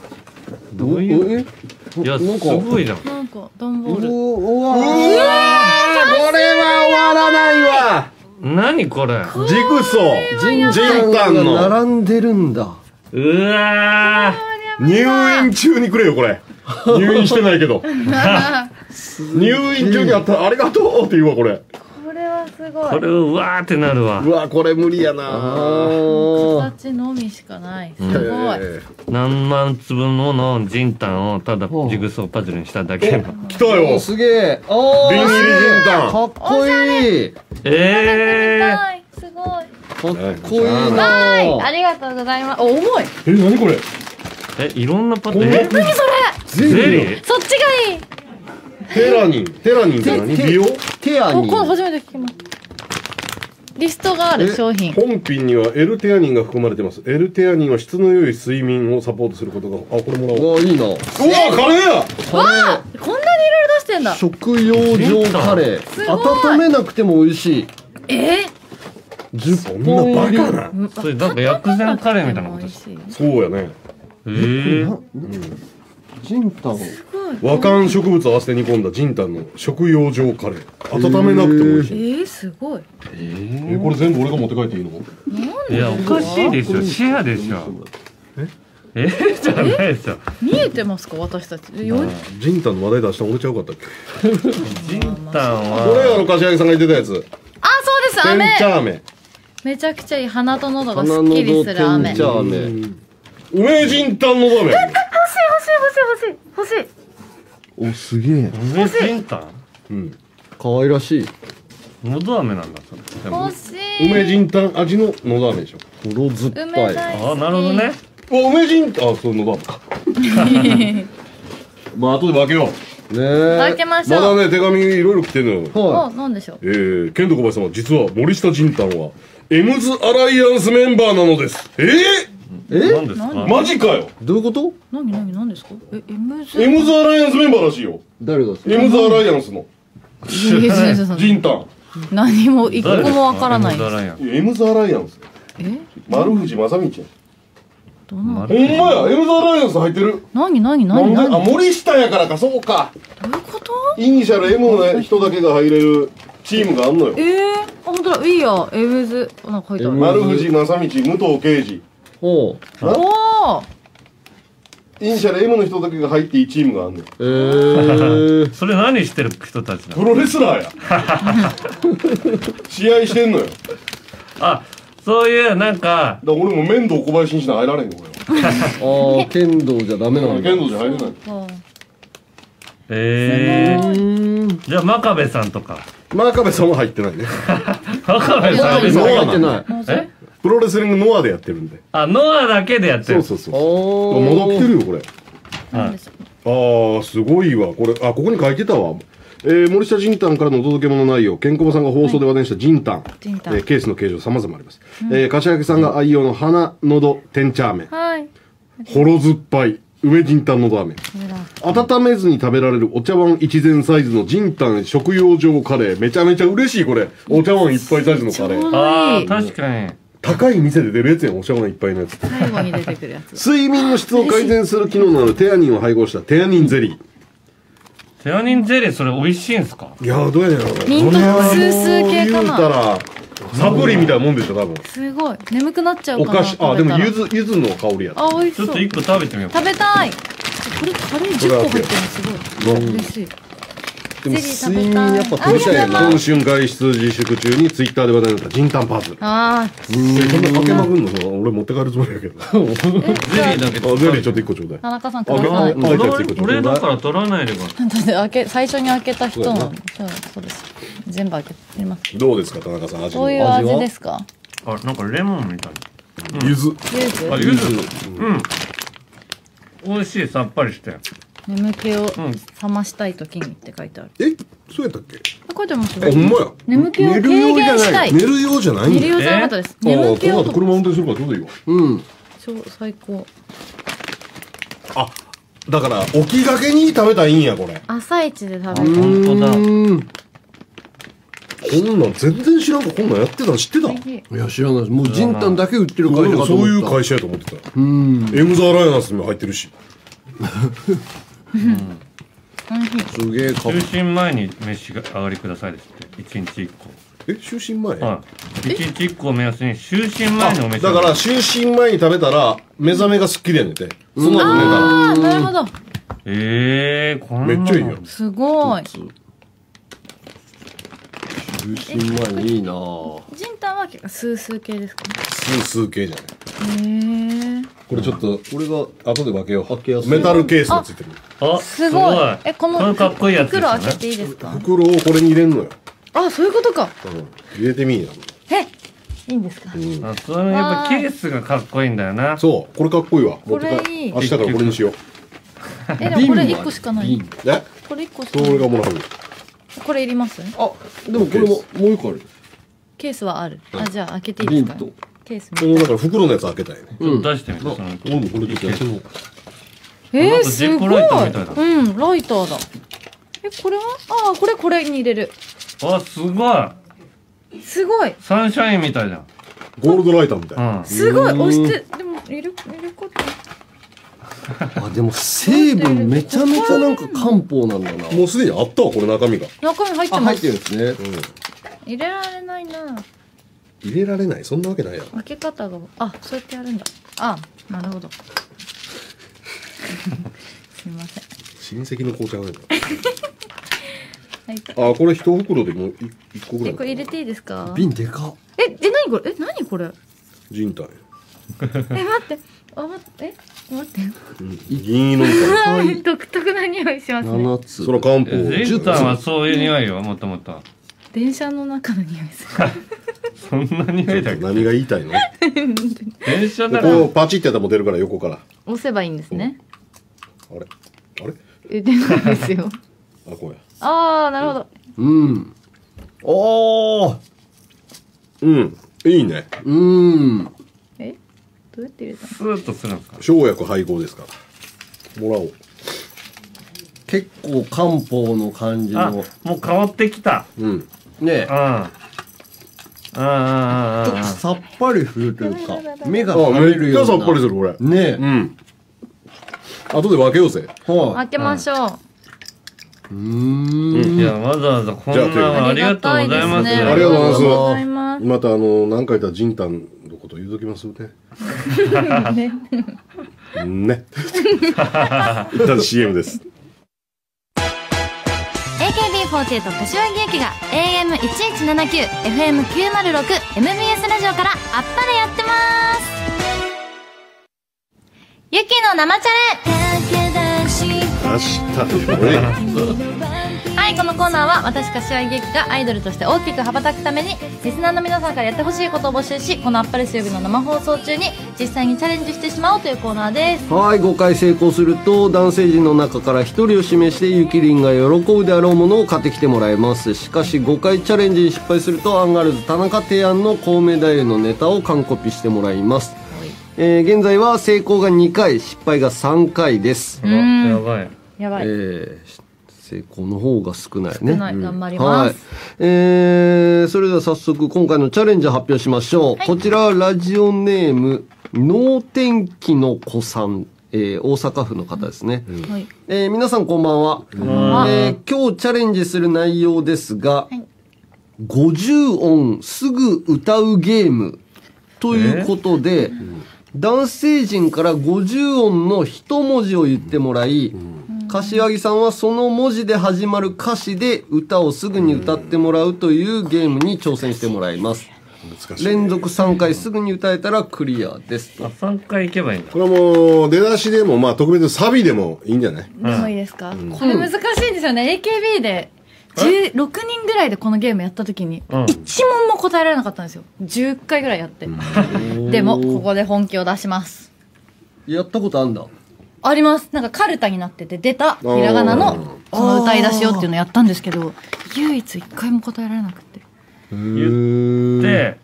どういう？
え？
いやす
なんか
ごいじゃん
なんか段ボール。
ううわ
これは終わらないわ。
何これ？
ジグソー。
ジン
ジンタンの。
が並んでるんだ。
うわ
入院中にくれよこれ 入院してないけど。入院中にあったありがとうって言うわこれ。
これはすご
ーこ
い
れうわーってなるわ。
うわこれ無理やな。
形のみしかない。すごい、
え
何万粒ものジンタンをただジグソーパズルにしただけ
来たよ。
すげえ。あ
ビニールジンタン
かっこいい。か
えー。
はい。すごい。
っこいいな
はい。ありがとうございます。お重い。
え何これ？
えいろんなパターン
え
えゼ
ゼ
リー。
そっちがいい。
テラニン。テラニンって何
て
美容
テアニン。
ここ初めて聞きますリストがある商品。
本品には L テアニンが含まれてます。L テアニンは質の良い睡眠をサポートすることがあこれもらおう。
うわいいな。
うわカレーや！
こんなにいろいろ出してんだ。
食用状カレ
すごい。
ー温めなくても美味しい。
え？
そん
10本入り。
なバカな？
ー、
それなんか薬膳カレーみたいなこと
美味しい
そうやね。
えー。
なジンタン
和漢植物を合わせて煮込んだジンタンの食用状カレー。温めなくても美味しい。
えー、すごい。
えこれ全部俺が持って帰っていいの？
いやおかしいでしょ。シェアでしょ。え？え？じゃないでしょ。
見えてますか？私たち。よ
ジンタンの話題出したの俺ちゃうかったっけ
ジンタン
これあ
は
の柏木さんが言ってたやつ。
あそうです。飴
チャーメ
めちゃくちゃいい。鼻と喉がす
鼻
っきりする飴
テンチャ
欲しい
ーメ
梅ジンタンのダ メ
欲しい欲しい欲しい欲しい。
おすげえ。
梅ジンタン？
うん。
可愛らしい。
のど飴なんだ
欲しい。
梅ジンタン味ののど飴でしょ。
黒酸っぱい。
あなるほどね。
あ梅ジンタン。あそうのど飴か。まあ後で分けよう。
ねえ。
開けまし
まだ
ょう
ね手紙いろいろ来てるのよ。
は
おなんでしょう？
えー、ケント小林様実は森下仁丹はエムズアライアンスメンバーなのです。え
いえ？
何ですか？
ー、マジかよ。
どういうこと？
何何何ですか？え M ズ
エムズアライアンスメンバーらしいよ。
誰が
エムズアライアンスの。仁丹
何も一個もわからない。
エムズアライアンス。
え？
丸藤正道や
どんな？
ほんまやエムズアライアンス入ってる。
何何
なんであ
何？何どういう
森下やからかそうか。
こと？
イニシャル M の人だけが入れるチームがあんのよ。
えー、あ本当だ。いいやエムズあなんか書いてある。
M
丸藤正道武藤敬司
おお
イニシャル M の人だけが入っていいチームがあんのよ。
えー、
それ何してる人たちなの？
プロレスラーや。試合してんのよ。
あそういうなんから
俺も面倒小林にしな入られんのこれ
ああ剣道じゃダメなんだ。
剣道じゃ入れない。
あ
えー、じゃあ真壁さんとか。
真壁さんは入ってないね。
真壁さん
今
真壁さん
入ってない。
え？
プロレスリングノアでやってるんで。
あノアだけでやってる。
そうそうそう
お
まだ来てるよこれ。
なんでしょう
ああすごいわ。これあここに書いてたわ。えー、森下仁丹からのお届け物内容、ケンコバさんが放送で話題にした仁丹、
ジンタン
えーケースの形状様々あります。えー、柏木さんが愛用の花、のど、天茶飴、
はい。
ほろ酸っぱい、梅仁丹のど飴、温めずに食べられるお茶碗一膳サイズの仁丹食用状カレー、めちゃめちゃ嬉しいこれ。お茶碗いっぱいサイズのカレー。
ちょうど
あ
い。い
ー確かに
高い店で出るやつやんおしゃれないっぱいのやつ。
最後に出てくるやつ。
睡眠の質を改善する機能のあるテアニンを配合したテアニンゼリ
テアニンゼリーそれ美味しいんすか？
ーいやーどうやねん
ミントスースー系か
言うた
な
らサプリみたいなもんでしょ多分。
すごい。眠くなっちゃうかな
お菓子。あでもゆずゆずの香りや
あ美味し
ちょ
そう
っと一個食べてみようか。
食べたい。これカレー10個入ってるのすごい。嬉しい
でも睡眠やっぱ取りたいよね。
あ
今春外出自粛中にツイッターで話題になったジンタンパズ。ル
あ
えそんなかけまくんのその俺持って帰るつもりやけど。あ
ゼリーだけ
ゼリーちょっと一個ちょうだい。
あ田中さんく
あ
ださい
ああ
俺
だい
俺だから取らないでか
だって開け最初に開けた人
そうや
のそうです。全部開けてます。
どうですか田中さん味
どういう
の
味ですか？
あなんかレモンみたい。
ゆず
あゆずうん。美味しい。さっぱりして
眠気を
ん
覚ましたい時にって書いてある。
え？そうやったっけ？
あ書いてます
あほんまや？
眠気を軽減したい。
寝るようじゃない
寝るようじゃなかったです。眠気を
車運転するからちょうどいいわ。
うん。
超最高。
あだから起きがけに食べたらいいんやこれ。
朝一で食べる
本当だ。
うん。
こんなん全然知らんかこんなんやってたの知ってた？
い
いや知らないです。もうジンタンだけ売ってる会社かと思った。
そういう会社やと思ってた。
うん。
エムザアライアンスにも入ってるし
すげえかっ
就寝前に飯が上がりくださいですって。一日一個。
え就寝前？
はい。一日一個を目安に就寝前のお
あ
飯
だから就寝前に食べたら目覚めがすっきりやねんて。その後寝たら
ああなるほど。
ええー、こんなの
めっちゃいいよ
すごい。
就寝前にいいなぁ。
ジンタンは結構スースー系ですか？
スースー系じゃない。
へえ
これちょっと
これが
後で分けよ
開けやすい。
うメタルケースがついてる。
あ
すごい。えこの
かっこいいやつです
袋開けていいですか？
袋をこれに入れんのよ。
あそういうことか。
うん。入れてみんや
えいいんですか？
あそれやっぱケースがかっこいいんだよな。
そう。これかっこいいわ。
これいい。
明日からこれにしよう。
えでもこれ1個しかない。
瓶。
え？
これ1個し
そ
かない。
れがもらう
これいります？
あでもこれももう一個ある。
ケースはある。あじゃあ開けていいですか？ケース
このだから袋のやつ開けたいね。
ちょっと出してみて、その
俺もこれちょっとやってみよう。か
なんか
えー、すごい。うんライターだ。えこれは？ああこれこれに入れる。
あすごい。
すごい。
サンシャインみたいじゃん。
ゴールドライターみたい。な
うん。
すごい。押してでも入れ入れ方
あでも成分めちゃめちゃなんか漢方なんだな。
もうすでにあったわこれ中身が。
中身入って
あ入っ
ます
てるんですね。
入れられないな
入れられない。そんなわけないやろ。
開け方があそうやってやるんだ。あなるほど。すいません。
親戚の紅茶がない
はい。
のあこれ一袋でもうい一個ぐらい。
えこれ入れていいですか？
瓶でか。っ
ええ何これ？え何これ？
ジンタンや
え待って。あ待って。え待って。
うん。銀色みたい。な
はい独特な匂いしますね。
7つ。
その漢方。
ゼンタンはそういう匂いよ。もともと
電車の中の匂いす
そんな匂いだっけ？
何が言いたいの？
電車なら
こうパチってやったらもう出るから。横から
押せばいいんですね。
あれ？あれ？
え出ないですよ。
あこうや。
ああなるほど。
うん。おー
うん。いいね。
うん。
え？どうやって入れたの？
スーッとするんですか。
生薬配合ですから。もらおう。
結構漢方の感じ
あ
の
もう変わってきた。
うん
ね
うん。うんうんうん
ちょっとさっぱりするというか目が
あ
覚めるような。
さっぱりするこれ。
ね
うん。後で分けようぜ。
は
開けましょう、
い、うーん。
いやわざわざこんな
じゃあ
りがとうございます。
あり
ありがとうございます。
がとうございます。
またあの何回かジンタンのこと言うときますね。ね。一旦 CM です
AKB48 柏木由紀が AM1179 FM906 MBS ラジオからあっぱれやってます。ゆきの生チャレ。
明日。ね
はい、このコーナーは私柏木由紀がアイドルとして大きく羽ばたくためにリスナーの皆さんからやってほしいことを募集しこのあっぱれ水曜日の生放送中に実際にチャレンジしてしまおうというコーナーです。
はい5回成功すると男性陣の中から1人を指名してゆきりんが喜ぶであろうものを買ってきてもらいます。しかし5回チャレンジに失敗するとアンガールズ田中提案のコウメ太夫のネタを完コピしてもらいます、えー現在は成功が2回失敗が3回です、
あやばい
やばい、
えー成功の方が少ないね。
少ない頑張り
はい
ます。。
えー、それでは早速今回のチャレンジ発表しましょう。こちらはラジオネーム、能天気の子さん、えー、大阪府の方ですね。
はい。
えー皆さんこんばんは。えー今日チャレンジする内容ですが、
い
50音すぐ歌うゲームということで、男性陣から50音の一文字を言ってもらい、柏木さんはその文字で始まる歌詞で歌をすぐに歌ってもらうというゲームに挑戦してもらいます。
難しい
連続3回すぐに歌えたらクリアですと
あ。3回行けばいいんだ
これはもう出だしでもまあ特別サビでもいいんじゃない？
でもいいですか、これ難しいんですよね。AKB で16人ぐらいでこのゲームやった時に、
うん
一問も答えられなかったんですよ。10回ぐらいやって。でも、ここで本気を出します。
やったことあんだ。
あります。なんかカルタになってて出たひらがなのその歌い出しをっていうのをやったんですけど、唯一一回も答えられなくて。
言って、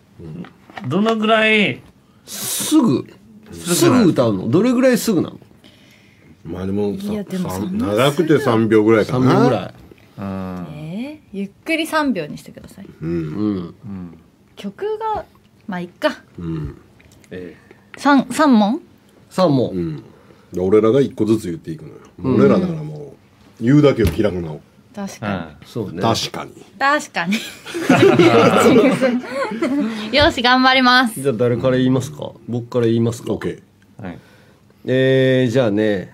どのぐらい
すぐ、す
すぐ
ぐ歌うの？どれぐらいすぐなの？
まあでもさ
いやでも
さ
そんな
長くて3秒ぐらいか
?3
な
秒ぐらい。
うん
えー、ゆっくり3秒にしてください。
うん
うん。
曲が、まあいっか。
うん
三三問
？3問。
うんで俺らが一個ずつ言っていくのよ、俺らだからもう言うだけを開くの。
確かに。
そうね。
確かに。
確かに。よし、頑張ります。
じゃあ誰から言いますか？僕から言いますか
？OK
はい。
えー、じゃあね、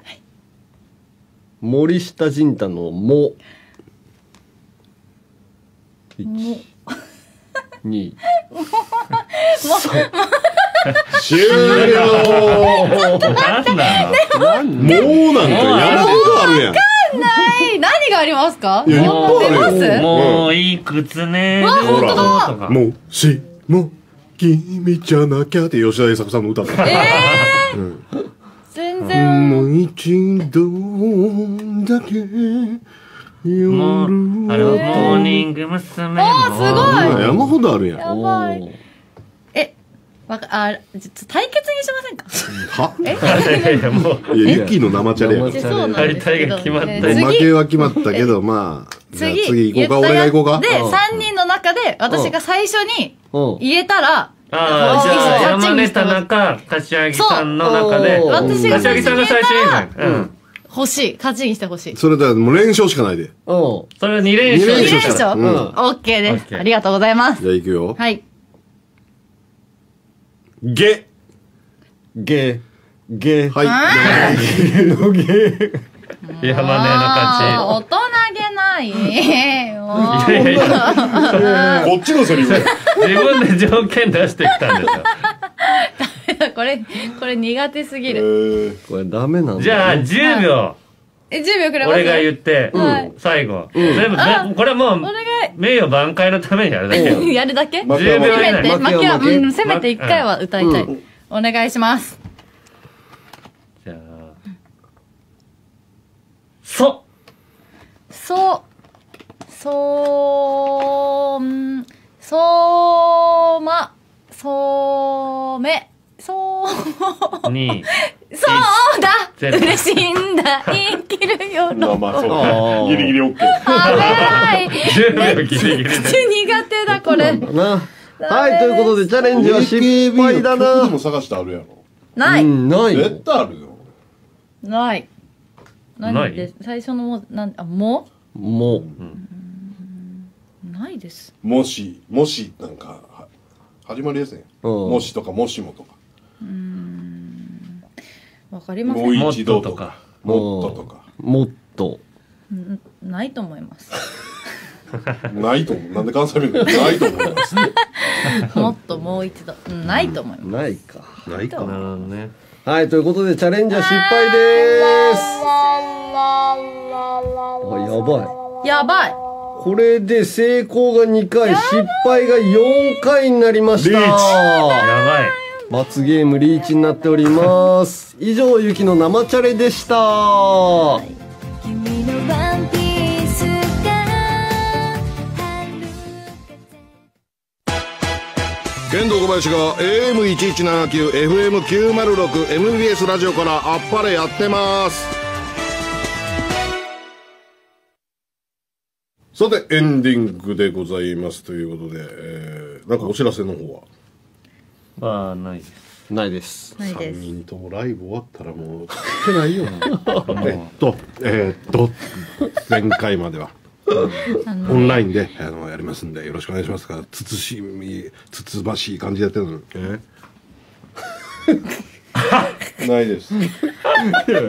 森下仁太の「も」1 2
終了。
なんなの
もうなんかやることあるやん
はい、何がありますか
いやいっぱいあるよ
す
もういい靴ね
ほら
とか
もしも君じゃなきゃって吉田栄作さんの歌。だ
全然。
もう一度だけ夜
もうあれはモーニング娘。も
あすごい。
山ほどあるやん。
やばい。え、わか、あ、ちょっと対決にしませんか？
は？い
やいやもう。
いやユキの生チャレや。
そうなんですけど。
大体が決まった。
負け
次、
は決まったけどまあ
次、
次行こうか？俺が行こうか？
で、3人の中で、私が最初に
うん。
言えたら、
ああじゃあ山根田中柏木さんの中で。
私が
柏木さんが最初に言うん。
欲しい。勝ちにしてほしい。
それだもう連勝しかないで。
うん。
それは2連勝。
二連勝
オッケーです。ありがとうございます。
じゃあ行くよ。
はい。
ゲ
ゲゲ
はい。
のゲ
山根の勝
大人げない。
いやいやいや。
こっちのセリフ。
自分で条件出してきたんですよ。
これ、これ苦手すぎ
え
る。
ー。
これダメなんだ。
じゃあ10秒。
え、10秒くれ
俺が言って。
はい。
最後。全部これはもう
お願
名誉挽回のためにやるだけ。
やるだけ？
負
けは負け。
せめて、
負けは
せめて1回は歌いたい。お願いします。
じゃあそ。
そ。う、そう、ん。そうま、そうめ、そう、
に
そうだ。嬉しいんだ。生きるよ
まあまあそうギリギリ OK
危ない。
10秒ギリギリで。
苦手だこれ。
なはいということでチャレンジは失敗だな。
も探してあるやろ。
ない、
うんない。
絶
の
対あるよ。
ない。
ない？
何で最初のもなんあも？
も。う
ないです。
もしもしなんかは始まりですね。
うん。
もしとかもしもとか
わかりませ
もうん一度と
もっととか。
かもっととか。
もっと。
うんないと思います。
ないと思う。なんで関西弁だよないと思います。
もっともう一度、うんないと思います。
ないか。
ないか
な。るほどね
はいということでチャレンジは失敗です。あやばい。
やばい。
これで成功が2回失敗が4回になりました。
やばい
罰ゲームリーチになっております。以上ゆきの生チャレでした。
君のワンピースが春風
剣道小林が AM1179FM906MBS ラジオからあっぱれやってます。さてエンディングでございますということで、えー、なんかお知らせの方は？
まあないです。
ないです。
3
ないです。
人ともライブ終わったらもう聞けないよ えっとえーっと前回までは。オンラインであのやりますんでよろしくお願いしますがつつしみつつばしい感じでやってるのに。え？ないです。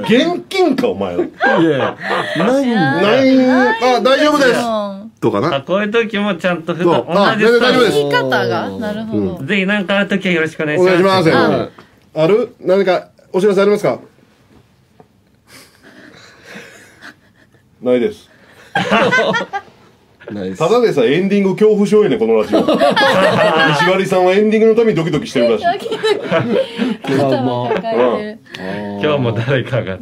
現金かお前は。い
やないんだ
ない。あ大丈夫です。
うん
とかな？
あこういう時もちゃんと普段同じスタ
言い方が？なるほど。
ぜひ何かある時はよろしくお願いし
お
ます。
願いします。
あ
ある？何かお知らせありますか？ないです。ただでさえエンディング恐怖症やねこのラジオ。石狩さんはエンディングのためにドキドキしてるらしい。
トラウマ
抱えて
今日も誰かが。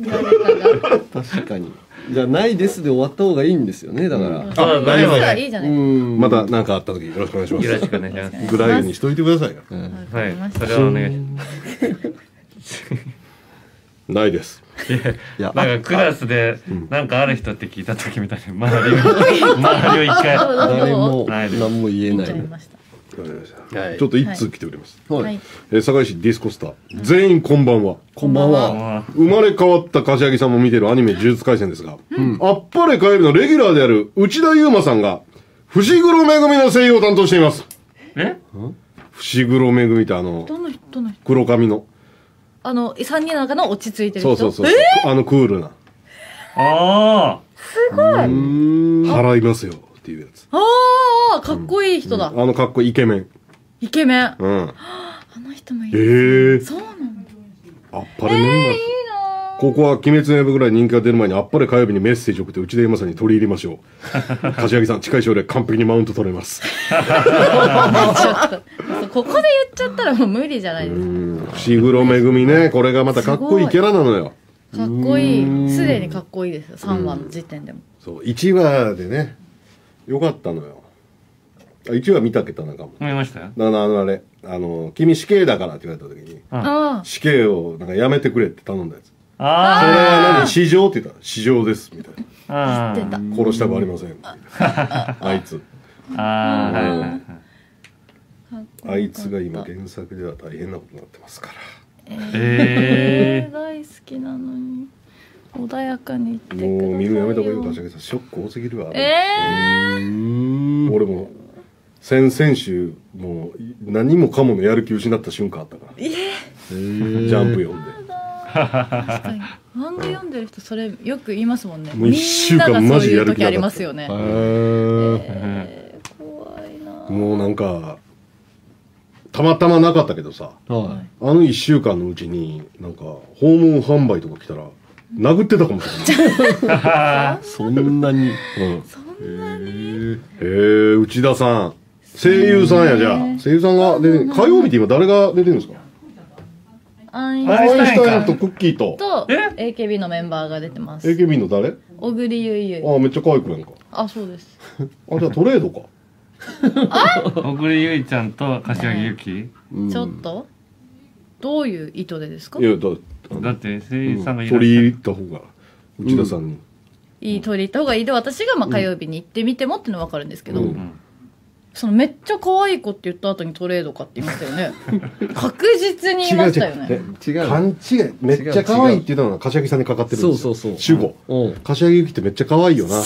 確かに。じゃあないですで終わった方がいいんですよねだから。
そう
大丈夫
る。
はい
いいじゃ
う
ない
また何かあった時よろしくお願いします。
よろしくお願いします。
ぐらいにしといてくださいよ。
か。
はい。それはお願いします。
ないです。
いや
なんかクラスでなんかある人って聞いた時みたいに周りを 周りを一回。
誰も何も言えない。はい。
ちょっと一通来ております、
は
はい。い。
えー堺市ディスコスター。全員こんばんは。
こんばんは。
あ
生まれ変わった柏木さんも見てるアニメ「呪術廻戦」ですが、あっぱれ火曜日のレギュラーである内田悠馬さんが伏黒めぐみの声優を担当しています。
え？
伏黒めぐみってあの
どの人どの人？
黒髪の。
あの、三人の中の落ち着いてる人？
そうそうそう、あのクールな。
あ。
払いますよっていうやつ。
ああ、かっこいい人だ。
あのかっこいいイケメン。
イケメン。あ
うん
の人もい
ええ
る。
ー、
そうなの
あっぱれメンバーですここは「鬼滅の刃」ぐらい人気が出る前にあっぱれ火曜日にメッセージを送って内田山さんに取り入れましょう柏木さん近い将来完璧にマウント取れます。
ここで言っちゃったらもう無理じゃないです
伏黒めぐみねこれがまたかっこいいキャラなのよ。
か。かっこいい。すでにかっこいいですよ。3話の時点でも。
そう1話でねよかったのよ。あ1話見たけどなんかも。
見ましたよ。
だからあのあれあの「君死刑だから」って言われた時に
あ
死刑をなんかやめてくれって頼んだやつ。それ
あ
は何？死状って言ったら死状ですみたい
あ
あ、出た。
な殺したくありません。みたいなあいつ。
ああはいはいはい。
あいつが今原作では大変なことになってますから。
え
えー、大好きなのに。穏やかに言ってください。よ。
もう見るのやめた方がいいよ柏木さん。ショック多すぎるわ。
えー、
俺も先々週もう何もかものやる気失った瞬間あったから。ジャンプ読んで。
確かに。漫画読んでる人それよく言いますもんね。
もう一週間マジで
そういう時あ
やる気なかった。
りますよね。
へー。
えー怖いな。
もうなんかたまたまなかったけどさ
は
あの1週間のうちになんか訪問販売とか来たら殴ってたかもしれない。
い そんなに。
うん。へえ内田さん。声優さんやじゃあ。声優さんが出て火曜日って今誰が出てるんですか？
アイン
シュタイ
か
ンとクッキーと。
と
え
？AKB のメンバーが出てます。
AKB の誰？
小栗ゆいゆい
ああめっちゃ可愛くやんか。
あそうです。
あじゃあトレードか。
小栗ゆいちゃんと柏木由紀？
ちょっと？どういう意図でですか？
いやだ
だって声優さんがいらっ
取り入
しゃる
れた方が内田さんに、
いい取り入った方がいい。で私がまあ火曜日に行ってみてもっていうのは分かるんですけど、
うん
そのめっちゃ可愛い子って言った後にトレードかって言いましたよね。確実に言いましたよね。
違う
勘違いめっちゃ可愛いって言ったのが柏木さんにかかってるんですよ。
そうそうそう。
主語。
うん。
柏木由紀ってめっちゃ可愛いよな。
うん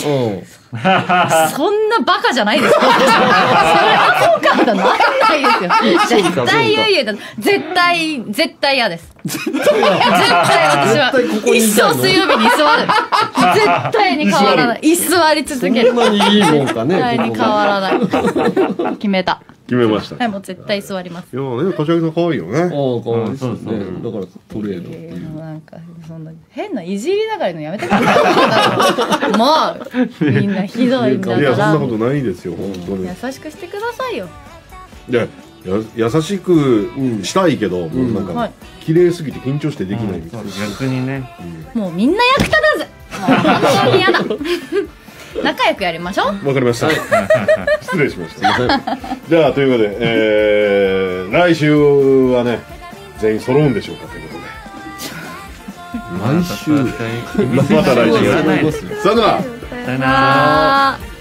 そんなバカじゃないですか。それはそうかとならないですよ。絶対ゆいゆいだ。絶対、絶対嫌です。絶対私は。
絶対ここにい
一
たいの。
生水曜日に居座る。絶対に変わらない。居座り続ける。
そんなにいいもんかね
絶対に変わらない。決めた。
決めました
はい、もう絶対座ります。
いやね柏木さん可愛いよね
ああ可愛いですよ
うんそう
ねだからトレードって
えーなんか、そんな、変ないじりながらのやめてください。もう、みんなひどいんだ
いやそん
から。
なことないですよ本当に
優しくしてくださいよ。
いやや優しくしたいけど、もうなんか、
はい。
綺麗すぎて緊張してできないみたいな、
逆にね。
もうみんな役立たず。もう本当に嫌だ。仲良くやりましょう。
わかりました。失礼しました。じゃあ、ということで、えー、来週はね、全員揃うんでしょうかということで。
毎週。
また来週。さよなら。
さよなら